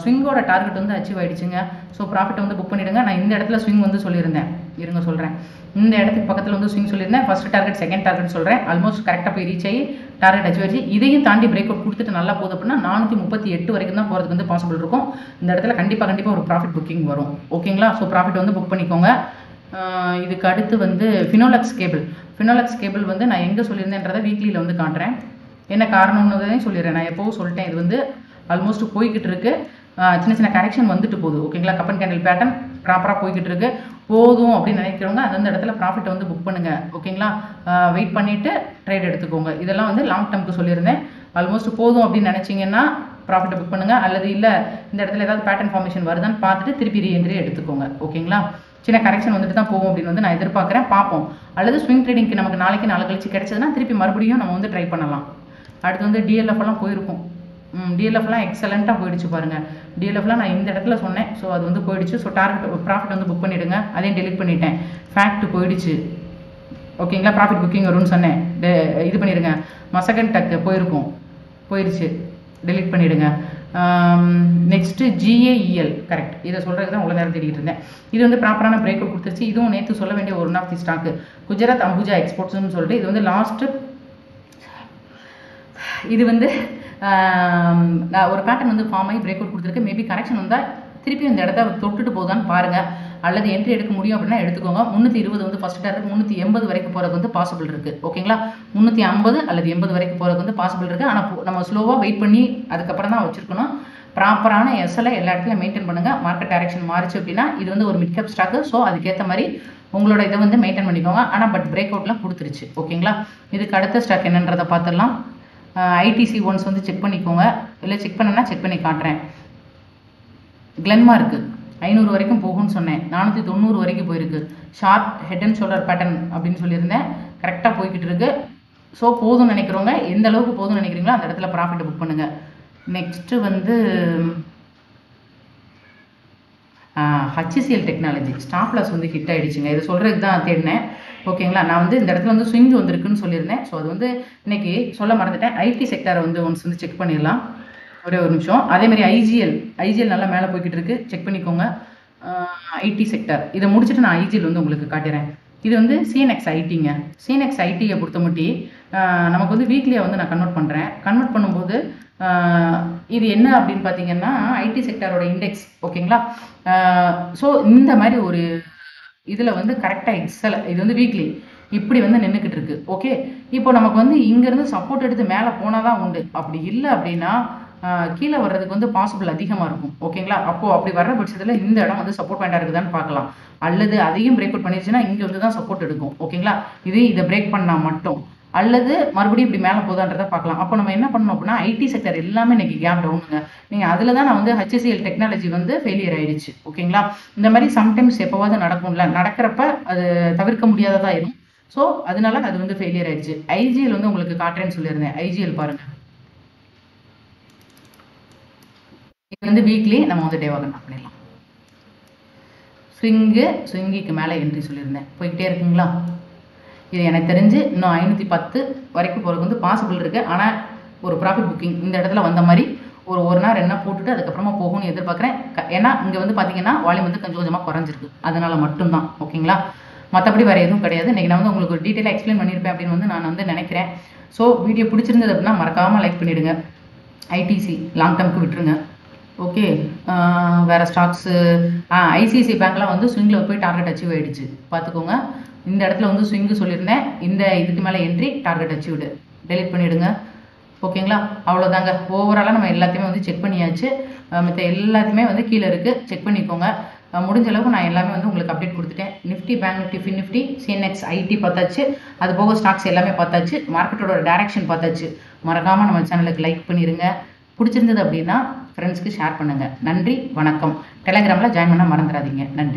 ஸ்விங்கோட டார்கெட் வந்து அச்சீவ் ஆகிடுச்சுங்க ஸோ ப்ராஃபிட் வந்து புக் பண்ணிவிடுங்க நான் இந்த இடத்துல ஸ்விங் வந்து சொல்லியிருந்தேன். இருங்க சொல்கிறேன் இந்த இடத்துக்கு பக்கத்தில் வந்து ஸ்விங் சொல்லியிருந்தேன். ஃபஸ்ட் டார்கெட் செகண்ட் டார்கெட் சொல்கிறேன் ஆல்மோஸ்ட் கரெக்டாக போய் ரீச் ஆகி டார்கெட் அச்சீவ் ஆச்சு இதையும் தாண்டி பிரேக் அவுட் கொடுத்துட்டு நல்லா போகுது அப்படின்னா நானூற்றி முப்பத்தி எட்டு வரைக்கும் தான் போகிறதுக்கு வந்து பாசிபிள் இருக்கும். இந்த இடத்துல கண்டிப்பாக கண்டிப்பாக ஒரு ப்ராஃபிட் புக்கிங் வரும். ஓகேங்களா ஸோ ப்ராஃபிட் வந்து புக் பண்ணிக்கோங்க. இதுக்கு அடுத்து வந்து ஃபினோலக்ஸ் கேபிள் ஃபினோலக்ஸ் கேபிள் வந்து நான் எங்கே சொல்லியிருந்தேன்றதை வீக்லியில் வந்து காட்டுறேன் என்ன காரணம்னு சொல்லிடுறேன். நான் எப்போவும் சொல்லிட்டேன். இது வந்து ஆல்மோஸ்ட் போய்கிட்டு இருக்கு. சின்ன சின்ன கரெக்ஷன் வந்துட்டு போகுது. ஓகேங்களா கப்பன் கேண்டில் பேட்டர்ன் ப்ராப்பராக போய்கிட்டு இருக்கு. போதும் அப்படின்னு நினைக்கிறவங்க அந்தந்த இடத்துல ப்ராஃபிட் வந்து புக் பண்ணுங்க. ஓகேங்களா வெயிட் பண்ணிட்டு ட்ரேட் எடுத்துக்கோங்க. இதெல்லாம் வந்து லாங் டேர்முக்கு சொல்லியிருந்தேன். ஆல்மோஸ்ட் போதும் அப்படின்னு நினைச்சீங்கன்னா ப்ராஃபிட்டை புக் பண்ணுங்க. அல்லது இல்லை இந்த இடத்துல ஏதாவது பேட்டர்ன் ஃபார்மேஷன் வருதான்னு பார்த்துட்டு திருப்பி ரீஎன்ட்ரி எடுத்துக்கோங்க. ஓகேங்களா சின்ன கரெக்ஷன் வந்துட்டு தான் போகும் அப்படின்னு வந்து நான் எதிர்பார்க்குறேன். பார்ப்போம். அல்லது ஸ்விங் ட்ரேடிங்க்கு நமக்கு நாளைக்கு நாள் கழிச்சு கிடச்சதுன்னா திருப்பி மறுபடியும் நம்ம வந்து ட்ரை பண்ணலாம். அடுத்து வந்து டிஎல்எஃப் எல்லாம் போயிருக்கும். டிஎல்எஃப்லாம் எக்ஸலண்ட்டாக போயிடுச்சு பாருங்கள் டிஎல்எஃப்லாம் நான் இந்த இடத்துல சொன்னேன். ஸோ அது வந்து போயிடுச்சு. ஸோ டார்கெட் ப்ராஃபிட் வந்து புக் பண்ணிவிடுங்க அதையும் டெலிட் பண்ணிட்டேன். ஃபேக்ட் போயிடுச்சு. ஓகேங்களா ப்ராஃபிட் புக்கிங் வரும்னு சொன்னேன். இது பண்ணிடுங்க. மசகன் டக்கு போயிருக்கும். போயிடுச்சு டெலிட் பண்ணிடுங்க. நெக்ஸ்ட்டு ஜிஏஇஎல் கரெக்ட் இதை சொல்கிறது தான் உள்ள நேரம் தேடிட்டு இருந்தேன். இது வந்து ப்ராப்பரான பிரேக்கப் கொடுத்துருச்சு. இதுவும் நேற்று சொல்ல வேண்டிய ஒரு of the stock Gujarat Ambuja எக்ஸ்போர்ட்ஸ்னு சொல்லிட்டு இது வந்து லாஸ்ட்டு இது வந்து ஒரு பேட்டர்ன் வந்து ஃபார்ம் ஆகி பிரேக் அவுட் கொடுத்துருக்கு. மேபி கரெக்ஷன் வந்தால் திருப்பி அந்த இடத்த தொட்டுட்டு போதான்னு பாருங்கள் அல்லது என்ட்ரி எடுக்க முடியும் அப்படின்னா எடுத்துக்கோங்க. முந்நூற்றி இருபது வந்து ஃபர்ஸ்ட் டார்கெட் முந்நூற்றி எண்பது வரைக்கும் போகிறதுக்கு வந்து பாசிபிள் இருக்குது ஓகேங்களா முந்நூற்றி ஐம்பது அல்லது எண்பது வரைக்கும் போகிறதுக்கு வந்து பாசிபிள் இருக்குது ஆனால் நம்ம ஸ்லோவாக வெயிட் பண்ணி அதுக்கப்புறம் தான் வச்சுருக்கணும். ப்ராப்பரான எஸ்எல்ஐ எல்லா இடத்துலையும் மெயின்டைன் பண்ணுங்கள் மார்க்கெட் டைரக்ஷன் மாறிச்சு அப்படின்னா இது வந்து ஒரு மிட்கப் ஸ்டாக்கு ஸோ அதுக்கேற்ற மாதிரி உங்களோட இதை வந்து மெயின்டைன் பண்ணிக்கோங்க. ஆனால் பட் பிரேக் அவுட்லாம் கொடுத்துருச்சு. ஓகேங்களா இதுக்கு அடுத்த ஸ்டாக் என்னன்றதை பார்த்துடலாம். ஐடிசி ஒன்ஸ் வந்து செக் பண்ணிக்கோங்க. இல்லை செக் பண்ணனா செக் பண்ணி காட்டுறேன். கிளென்மார்க்கு ஐநூறு வரைக்கும் போகும்னு சொன்னேன். நானூற்றி தொண்ணூறு வரைக்கும் போயிருக்கு. Sharp head and shoulder pattern அப்படின்னு சொல்லியிருந்தேன். கரெக்டாக போய்கிட்டு இருக்கு. ஸோ போதும்னு நினைக்கிறவங்க எந்த அளவுக்கு போதும்னு நினைக்கிறீங்களோ அந்த இடத்துல ப்ராஃபிட் புக் பண்ணுங்கள் நெக்ஸ்ட்டு வந்து ஹச்சிசிஎல் டெக்னாலஜி ஸ்டாப்லஸ் வந்து ஹிட் ஆகிடுச்சுங்க இதை சொல்கிறதுக்கு தான் தேடினேன். ஓகேங்களா? நான் வந்து இந்த இடத்துல வந்து ஸ்விங் வந்திருக்குன்னு சொல்லியிருந்தேன். ஸோ அது வந்து இன்னைக்கு சொல்ல மறந்துட்டேன். ஐடி செக்டாரை வந்து ஒன்ஸ் வந்து செக் பண்ணிடலாம். ஒரே ஒரு நிமிஷம். அதே மாதிரி ஐஜிஎல் ஐஜிஎல் நல்லா மேலே போய்கிட்டு இருக்கு. செக் பண்ணிக்கோங்க. ஐடி செக்டார் இதை முடிச்சுட்டு நான் ஐஜிஎல் வந்து உங்களுக்கு காட்டுறேன். இது வந்து சிஎன்எக்ஸ் ஐடிங்க சிஎன்எக்ஸ் ஐடியை பொறுத்தமட்டி நமக்கு வந்து வீக்லியை வந்து நான் கன்வெர்ட் பண்ணுறேன் கன்வெர்ட் பண்ணும்போது இது என்ன அப்படின்னு பார்த்தீங்கன்னா ஐடி செக்டரோட இண்டெக்ஸ் ஓகேங்களா? ஸோ இந்த மாதிரி ஒரு இதில் வந்து கரெக்டாக எக்ஸல் இது வந்து வீக்லி இப்படி வந்து நின்றுக்கிட்டு இருக்கு. ஓகே இப்போ நமக்கு வந்து இங்கேருந்து சப்போர்ட் எடுத்து மேலே போனால் தான் உண்டு. அப்படி இல்லை அப்படின்னா கீழே வர்றதுக்கு வந்து பாசிபிள் அதிகமாக இருக்கும். ஓகேங்களா அப்போது அப்படி வர்ற பட்சத்தில் இந்த இடம் வந்து சப்போர்ட் பாயிண்டாக இருக்குதான்னு பார்க்கலாம். அல்லது அதையும் பிரேக் அவுட் பண்ணிடுச்சுன்னா இங்கே வந்து தான் சப்போர்ட் எடுக்கும். ஓகேங்களா இது இதை பிரேக் பண்ணால் மட்டும். அல்லது மறுபடியும் இப்படி மேலே போதான்றதை பார்க்கலாம். அப்போ நம்ம என்ன பண்ணணும் அப்படின்னா ஐடி செக்டர் எல்லாமே இன்னைக்கு கேப் டவுனுங்க நீங்கள் அதில் தான் நான் வந்து ஹெச்எஸ்சிஎல் டெக்னாலஜி வந்து ஃபெயிலியர் ஆயிடுச்சு. ஓகேங்களா? இந்த மாதிரி சம்டைம்ஸ் எப்போவாவது நடக்கும்ல. நடக்கிறப்ப அது தவிர்க்க முடியாததாக இருக்கும். ஸோ அதனால அது வந்து ஃபெயிலியர் ஆயிடுச்சு. ஐஜிஎல் வந்து உங்களுக்கு காட்டுறேன்னு சொல்லியிருந்தேன். ஐஜிஎல் பாருங்க. இது வந்து வீக்லி நம்ம வந்து டேவாக கணக்கு பண்ணிடலாம். ஸ்விங்கு ஸ்விங்கிக்கு மேலே என்ட்ரி சொல்லியிருந்தேன். போய்கிட்டே இருக்குங்களா? இது எனக்கு தெரிஞ்சு இன்னும் ஐநூற்றி பத்து வரைக்கும் போகிறதுக்கு வந்து பாசிபிள் இருக்குது ஆனால் ஒரு ப்ராஃபிட் புக்கிங் இந்த இடத்துல வந்த மாதிரி ஒரு ஒரு நாள் என்ன போட்டுட்டு அதுக்கப்புறமா போகும்னு எதிர்பார்க்குறேன். ஏன்னா இங்கே வந்து பார்த்தீங்கன்னா வால்யூம் வந்து கொஞ்சம் கொஞ்சமாக குறைஞ்சிருக்கு. அதனால் மட்டும்தான். ஓகேங்களா? மற்றபடி வேறு எதுவும் கிடையாது. இன்றைக்கி நான் வந்து உங்களுக்கு ஒரு டீட்டெயிலாக எக்ஸ்பிளைன் பண்ணியிருப்பேன் அப்படின்னு வந்து நான் வந்து நினைக்கிறேன். ஸோ வீடியோ பிடிச்சிருந்தது அப்படின்னா மறக்காமல் லைக் பண்ணிவிடுங்க ஐடிசி லாங் டேர்முக்கு விட்டுருங்க. ஓகே? வேறு ஸ்டாக்ஸு ஐசிஐசி பேங்க்லாம் வந்து ஸ்விங்கில் போய் டார்கெட் அச்சீவ் ஆயிடுச்சு. பார்த்துக்கோங்க இந்த இடத்துல வந்து ஸ்விங்கு சொல்லியிருந்தேன். இந்த இதுக்கு மேலே என்ட்ரி டார்கெட் அச்சீவ்டு டெலிட் பண்ணிவிடுங்க ஓகேங்களா அவ்வளோதாங்க ஓவராலாக நம்ம எல்லாத்தையுமே வந்து செக் பண்ணியாச்சு. மற்ற எல்லாத்தையுமே வந்து கீழே இருக்குது செக் பண்ணிக்கோங்க. முடிஞ்ச அளவுக்கு நான் எல்லாமே வந்து உங்களுக்கு அப்டேட் கொடுத்துட்டேன். Nifty bank Nifty fin Nifty CNX IT பார்த்தாச்சு. அது போக ஸ்டாக்ஸ் எல்லாமே பார்த்தாச்சு. மார்க்கெட்டோட டேரக்ஷன் பார்த்தாச்சு. மறக்காமல் நம்ம சேனலுக்கு லைக் பண்ணிடுங்க பிடிச்சிருந்தது அப்படின்னா ஃப்ரெண்ட்ஸ்க்கு ஷேர் பண்ணுங்கள் நன்றி வணக்கம். டெலகிராமில் ஜாயின் பண்ண மறந்துடாதீங்க. நன்றி.